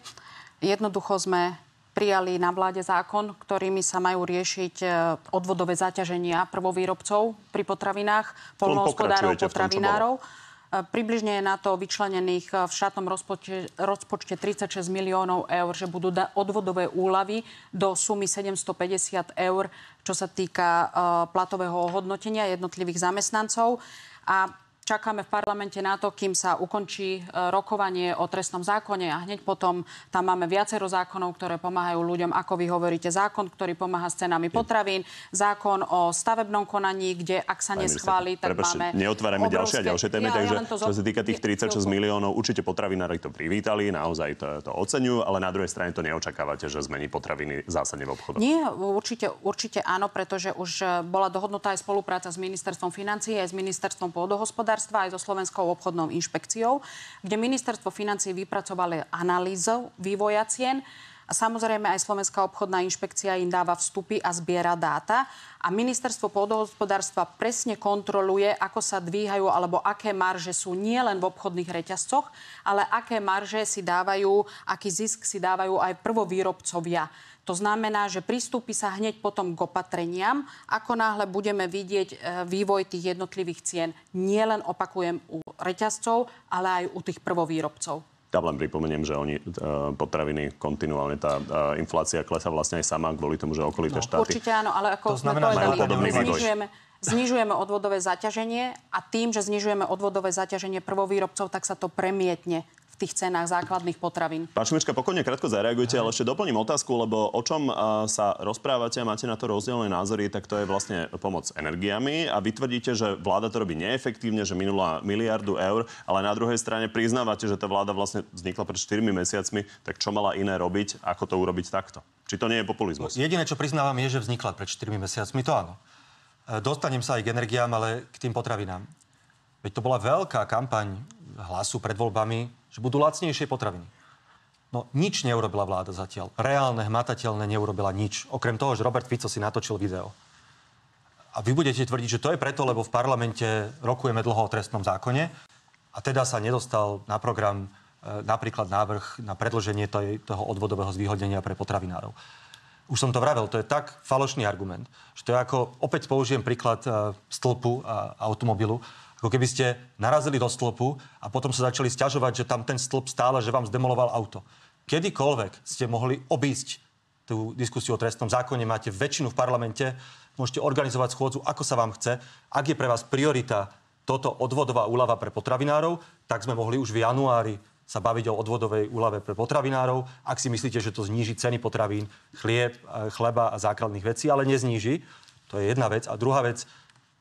Jednoducho sme prijali na vláde zákon, ktorými sa majú riešiť e, odvodové zaťaženia prvovýrobcov pri potravinách, polnohospodárov, potravinárov. Približne je na to vyčlenených eh, v štátnom rozpočte, rozpočte 36 miliónov eur, že budú odvodové úlavy do sumy 750 eur, čo sa týka eh, platového ohodnotenia jednotlivých zamestnancov. A čakáme v parlamente na to, kým sa ukončí e, rokovanie o trestnom zákone a hneď potom tam máme viacero zákonov, ktoré pomáhajú ľuďom, ako vy hovoríte, zákon, ktorý pomáha s cenami potravín, zákon o stavebnom konaní, kde ak sa neschváli, tak Prepačte, máme... Neotvárame obrovské... ďalšie a ďalšie témy, ja, takže ja to čo sa týka tých 36 miliónov, určite potravinári to privítali, naozaj to, to oceňujú, ale na druhej strane to neočakávate, že zmení potraviny zásadne v obchodoch. Nie, určite, určite áno, pretože už e, bola dohodnutá aj spolupráca s ministerstvom financií, aj s ministerstvom pôdohospodárstva hospodárstva aj so Slovenskou obchodnou inšpekciou, kde ministerstvo financí vypracovali analýzu vývoja cien a samozrejme aj Slovenská obchodná inšpekcia im dáva vstupy a zbiera dáta. A ministerstvo pôdohospodárstva presne kontroluje, ako sa dvíhajú alebo aké marže sú nielen v obchodných reťazcoch, ale aké marže si dávajú, aký zisk si dávajú aj prvovýrobcovia. To znamená, že pristúpi sa hneď potom k opatreniam, ako náhle budeme vidieť e, vývoj tých jednotlivých cien. Nie len opakujem u reťazcov, ale aj u tých prvovýrobcov. Ja len pripomeniem, že oni uh, potraviny kontinuálne, tá uh, inflácia klesa vlastne aj sama kvôli tomu, že okolité no, štáty... Určite áno, ale ako to sme povedali, znižujeme, znižujeme odvodové zaťaženie a tým, že znižujeme odvodové zaťaženie prvovýrobcov, tak sa to premietne tých cenách základných potravín. Pán Šimička, pokojne krátko zareagujte, ale ešte doplním otázku, lebo o čom sa rozprávate a máte na to rozdielne názory, tak to je vlastne pomoc energiami a vy tvrdíte, že vláda to robí neefektívne, že minula miliardu eur, ale na druhej strane priznávate, že tá vláda vlastne vznikla pred 4 mesiacmi, tak čo mala iné robiť, ako to urobiť takto? Či to nie je populizmus? Jediné, čo priznávam, je, že vznikla pred 4 mesiacmi, to áno. E, dostanem sa aj k energiám, ale k tým potravinám. Veď to bola veľká kampaň hlasu pred voľbami, že budú lacnejšie potraviny. No nič neurobila vláda zatiaľ. Reálne, hmatateľné neurobila nič. Okrem toho, že Robert Fico si natočil video. A vy budete tvrdiť, že to je preto, lebo v parlamente rokujeme dlho o trestnom zákone a teda sa nedostal na program e, napríklad návrh na predlženie toho odvodového zvýhodnenia pre potravinárov. Už som to vravel, to je tak falošný argument, že to je ako, opäť použijem príklad e, stĺpu a automobilu, ako keby ste narazili do stĺpu a potom sa začali stiažovať, že tam ten stĺp stále, že vám zdemoloval auto. Kedykoľvek ste mohli obísť tú diskusiu o trestnom zákone, máte väčšinu v parlamente, môžete organizovať schôdzu, ako sa vám chce. Ak je pre vás priorita toto odvodová úlava pre potravinárov, tak sme mohli už v januári sa baviť o odvodovej úlave pre potravinárov. Ak si myslíte, že to zníži ceny potravín, chlieb, chleba a základných vecí, ale nezníži, to je jedna vec. A druhá vec,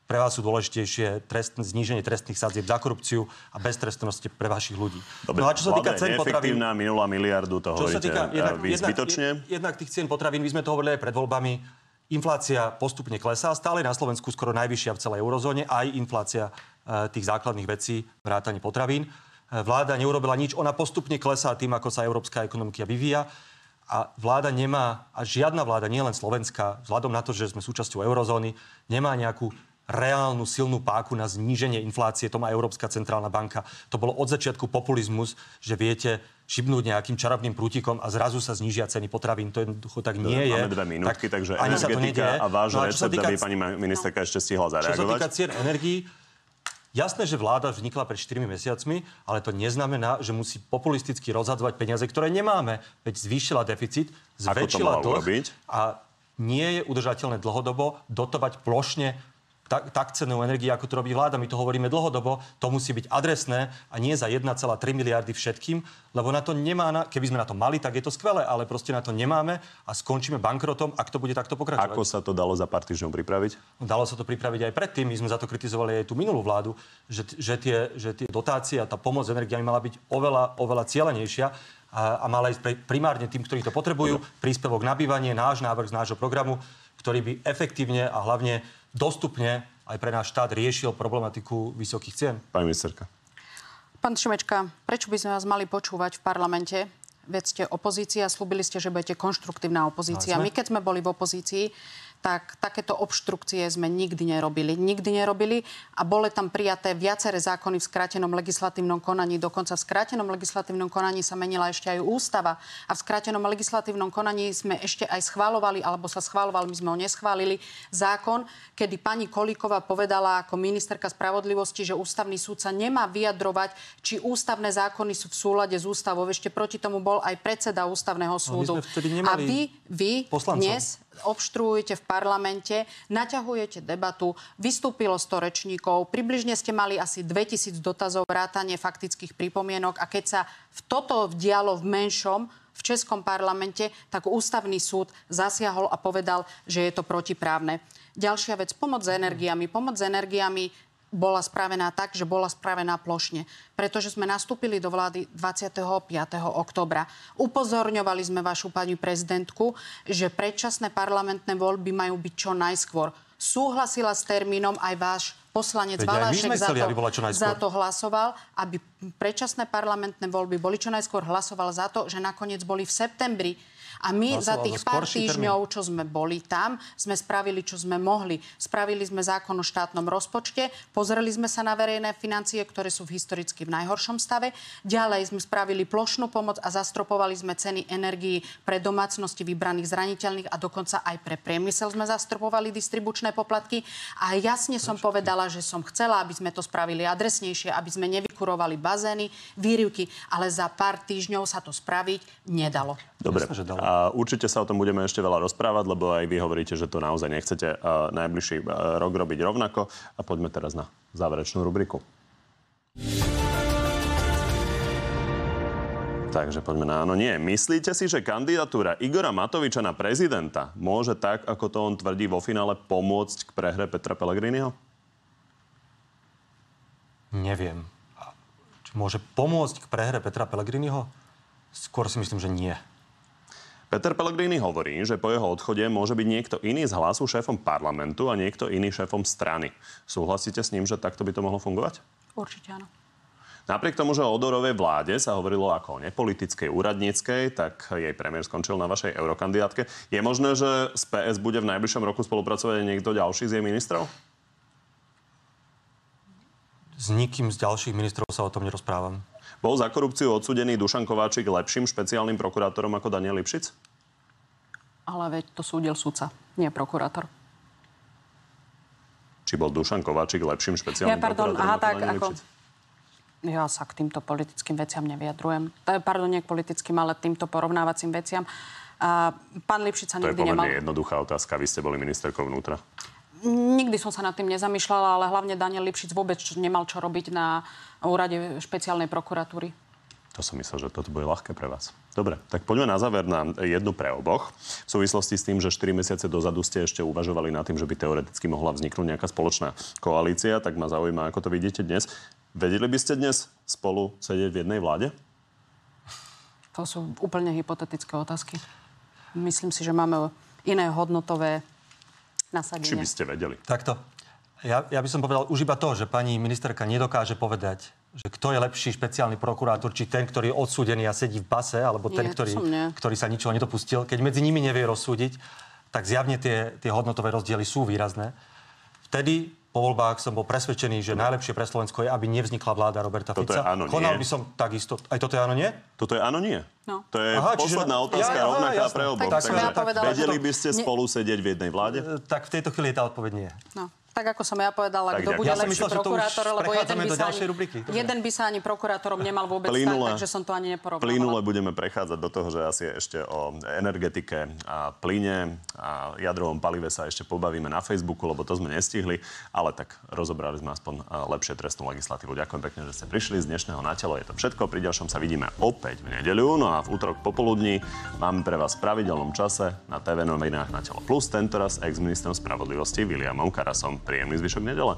pre vás sú dôležitejšie trest, zníženie trestných sadzieb za korupciu a beztrestnosť pre vašich ľudí. Dobre, no a čo sa týka cen potravín... minulá miliardu, to Čo sa hovoríte týka jednak, vy jednak, zbytočne. jednak tých cien potravín, my sme to hovorili aj pred voľbami, inflácia postupne klesá, stále na Slovensku skoro najvyššia v celej eurozóne, aj inflácia e, tých základných vecí, vrátanie potravín. E, Vláda neurobila nič, ona postupne klesá tým, ako sa európska ekonomika vyvíja. A vláda nemá, a žiadna vláda, nielen Slovenska, vzhľadom na to, že sme súčasťou eurozóny, nemá nejakú reálnu silnú páku na zníženie inflácie, to má Európska centrálna banka. To bolo od začiatku populizmus, že viete šibnúť nejakým čarovným prútikom a zrazu sa znížia ceny potravín. To jednoducho tak nie je. Máme dve minútky, tak takže ani to energetika a váš No a recept, týka- aby pani ma- ministerka ešte stihla Čo sa týka zareagovať. cien energií, Jasné, že vláda vznikla pred 4 mesiacmi, ale to neznamená, že musí populisticky rozhadzovať peniaze, ktoré nemáme. Veď zvýšila deficit, Ako to zväčšila mala dlh urobiť? a nie je udržateľné dlhodobo dotovať plošne tak, tak cenú energii, ako to robí vláda. My to hovoríme dlhodobo, to musí byť adresné a nie za 1,3 miliardy všetkým, lebo na to nemá, na, keby sme na to mali, tak je to skvelé, ale proste na to nemáme a skončíme bankrotom, ak to bude takto pokračovať. Ako sa to dalo za pár týždňov pripraviť? Dalo sa to pripraviť aj predtým. My sme za to kritizovali aj tú minulú vládu, že, že, tie, že tie dotácie a tá pomoc energiami mala byť oveľa, oveľa cieľenejšia a, a mala ísť pre, primárne tým, ktorí to potrebujú. Príspevok na bývanie, náš návrh z nášho programu, ktorý by efektívne a hlavne dostupne aj pre náš štát riešil problematiku vysokých cien. Pani ministerka. Pán Šimečka, prečo by sme vás mali počúvať v parlamente? Veď ste opozícia, slúbili ste, že budete konštruktívna opozícia. Sme. My, keď sme boli v opozícii, tak takéto obštrukcie sme nikdy nerobili. Nikdy nerobili a boli tam prijaté viaceré zákony v skrátenom legislatívnom konaní. Dokonca v skrátenom legislatívnom konaní sa menila ešte aj ústava. A v skrátenom legislatívnom konaní sme ešte aj schválovali, alebo sa schválovali, my sme ho neschválili, zákon, kedy pani Kolíková povedala ako ministerka spravodlivosti, že ústavný súd sa nemá vyjadrovať, či ústavné zákony sú v súlade s ústavou. Ešte proti tomu bol aj predseda ústavného my súdu. vtedy A vy, vy poslancov. dnes obštruujete v parlamente, naťahujete debatu, vystúpilo 100 rečníkov, približne ste mali asi 2000 dotazov, vrátanie faktických pripomienok a keď sa v toto vdialo v menšom, v Českom parlamente, tak ústavný súd zasiahol a povedal, že je to protiprávne. Ďalšia vec, pomoc s energiami. Pomoc s energiami bola spravená tak, že bola spravená plošne. Pretože sme nastúpili do vlády 25. oktobra. Upozorňovali sme vašu pani prezidentku, že predčasné parlamentné voľby majú byť čo najskôr. Súhlasila s termínom aj váš poslanec Veď sme za to, za to hlasoval, aby predčasné parlamentné voľby boli čo najskôr hlasoval za to, že nakoniec boli v septembri. A my za tých pár termín. týždňov, čo sme boli tam, sme spravili, čo sme mohli. Spravili sme zákon o štátnom rozpočte, pozreli sme sa na verejné financie, ktoré sú v historicky v najhoršom stave. Ďalej sme spravili plošnú pomoc a zastropovali sme ceny energií pre domácnosti vybraných zraniteľných a dokonca aj pre priemysel sme zastropovali distribučné poplatky. A jasne som povedala, že som chcela, aby sme to spravili adresnejšie, aby sme nevykurovali bazény, výrivky, ale za pár týždňov sa to spraviť nedalo. Dobre. Jasné, že dalo. A určite sa o tom budeme ešte veľa rozprávať, lebo aj vy hovoríte, že to naozaj nechcete uh, najbližší uh, rok robiť rovnako. A poďme teraz na záverečnú rubriku. Takže poďme na áno, nie. Myslíte si, že kandidatúra Igora Matoviča na prezidenta môže tak, ako to on tvrdí vo finále, pomôcť k prehre Petra Pellegriniho? Neviem. Či môže pomôcť k prehre Petra Pellegriniho? Skôr si myslím, že nie. Peter Pellegrini hovorí, že po jeho odchode môže byť niekto iný z hlasu šéfom parlamentu a niekto iný šéfom strany. Súhlasíte s ním, že takto by to mohlo fungovať? Určite áno. Napriek tomu, že o Odorovej vláde sa hovorilo ako o nepolitickej, úradníckej, tak jej premiér skončil na vašej eurokandidátke. Je možné, že z PS bude v najbližšom roku spolupracovať aj niekto ďalší z jej ministrov? S nikým z ďalších ministrov sa o tom nerozprávam. Bol za korupciu odsudený Dušan Kováčik lepším špeciálnym prokurátorom ako Daniel Lipšic? Ale veď to súdil sudca, nie prokurátor. Či bol Dušan Kováčik lepším špeciálnym Ja, pardon, prokurátorom aha, ako tak Daniel ako... Lipšic? Ja sa k týmto politickým veciam nevyjadrujem. Pardon, nie k politickým, ale týmto porovnávacím veciam. A pán Lipšic sa To je nikdy nemal... pomerne jednoduchá otázka. Vy ste boli ministerkou vnútra. Nikdy som sa nad tým nezamýšľala, ale hlavne Daniel Lipšic vôbec nemal čo robiť na úrade špeciálnej prokuratúry. To To som myslel, že toto bude ľahké pre vás. Dobre, tak poďme na záver na jednu pre oboch. V súvislosti s tým, že 4 mesiace dozadu ste ešte uvažovali nad tým, že by teoreticky mohla vzniknúť nejaká spoločná koalícia, tak ma zaujíma, ako to vidíte dnes. Vedeli by ste dnes spolu sedieť v jednej vláde? To sú úplne hypotetické otázky. Myslím si, že máme iné hodnotové nasadenie. Či by ste vedeli? Takto. Ja, ja by som povedal už iba to, že pani ministerka nedokáže povedať, že kto je lepší špeciálny prokurátor, či ten, ktorý je odsúdený a sedí v base, alebo ten, Nie, ktorý, ktorý sa ničoho nedopustil. Keď medzi nimi nevie rozsúdiť, tak zjavne tie, tie hodnotové rozdiely sú výrazné. Vtedy po voľbách som bol presvedčený, že najlepšie pre Slovensko je, aby nevznikla vláda Roberta Toto je Fica. áno, nie. Konal by som takisto. Aj toto je áno, nie? Toto je áno, nie. No. To je Aha, čiže- posledná otázka, Ja, rovnaká jasné. pre oboch. Tak som ja povedala, vedeli to- by ste Ne- spolu sedieť v jednej vláde? E, Tak v tejto chvíli je tá odpoveď nie. No. Tak ako som ja povedala, Tak kto ďakujem. bude Ja lepší myslel, prokurátor, lebo jeden by, sa ani, rubriky. Jeden by sa ani prokurátorom nemal vôbec Plynule- stať, takže som to ani neporovnávala. Plynule budeme prechádzať do toho, že asi ešte o energetike a plyne a jadrovom palive sa ešte pobavíme na Facebooku, lebo to sme nestihli, ale tak rozobrali sme aspoň a, lepšie trestnú legislatívu. Ďakujem pekne, že ste prišli z dnešného na telo. Je to všetko. Pri ďalšom sa vidíme opäť v nedeľu, no a v útorok popoludní máme pre vás v pravidelnom čase na TV novinách na telo plus, tentoraz ex-ministrom spravodlivosti Williamom Karasom. Príjemný zvyšok nedele.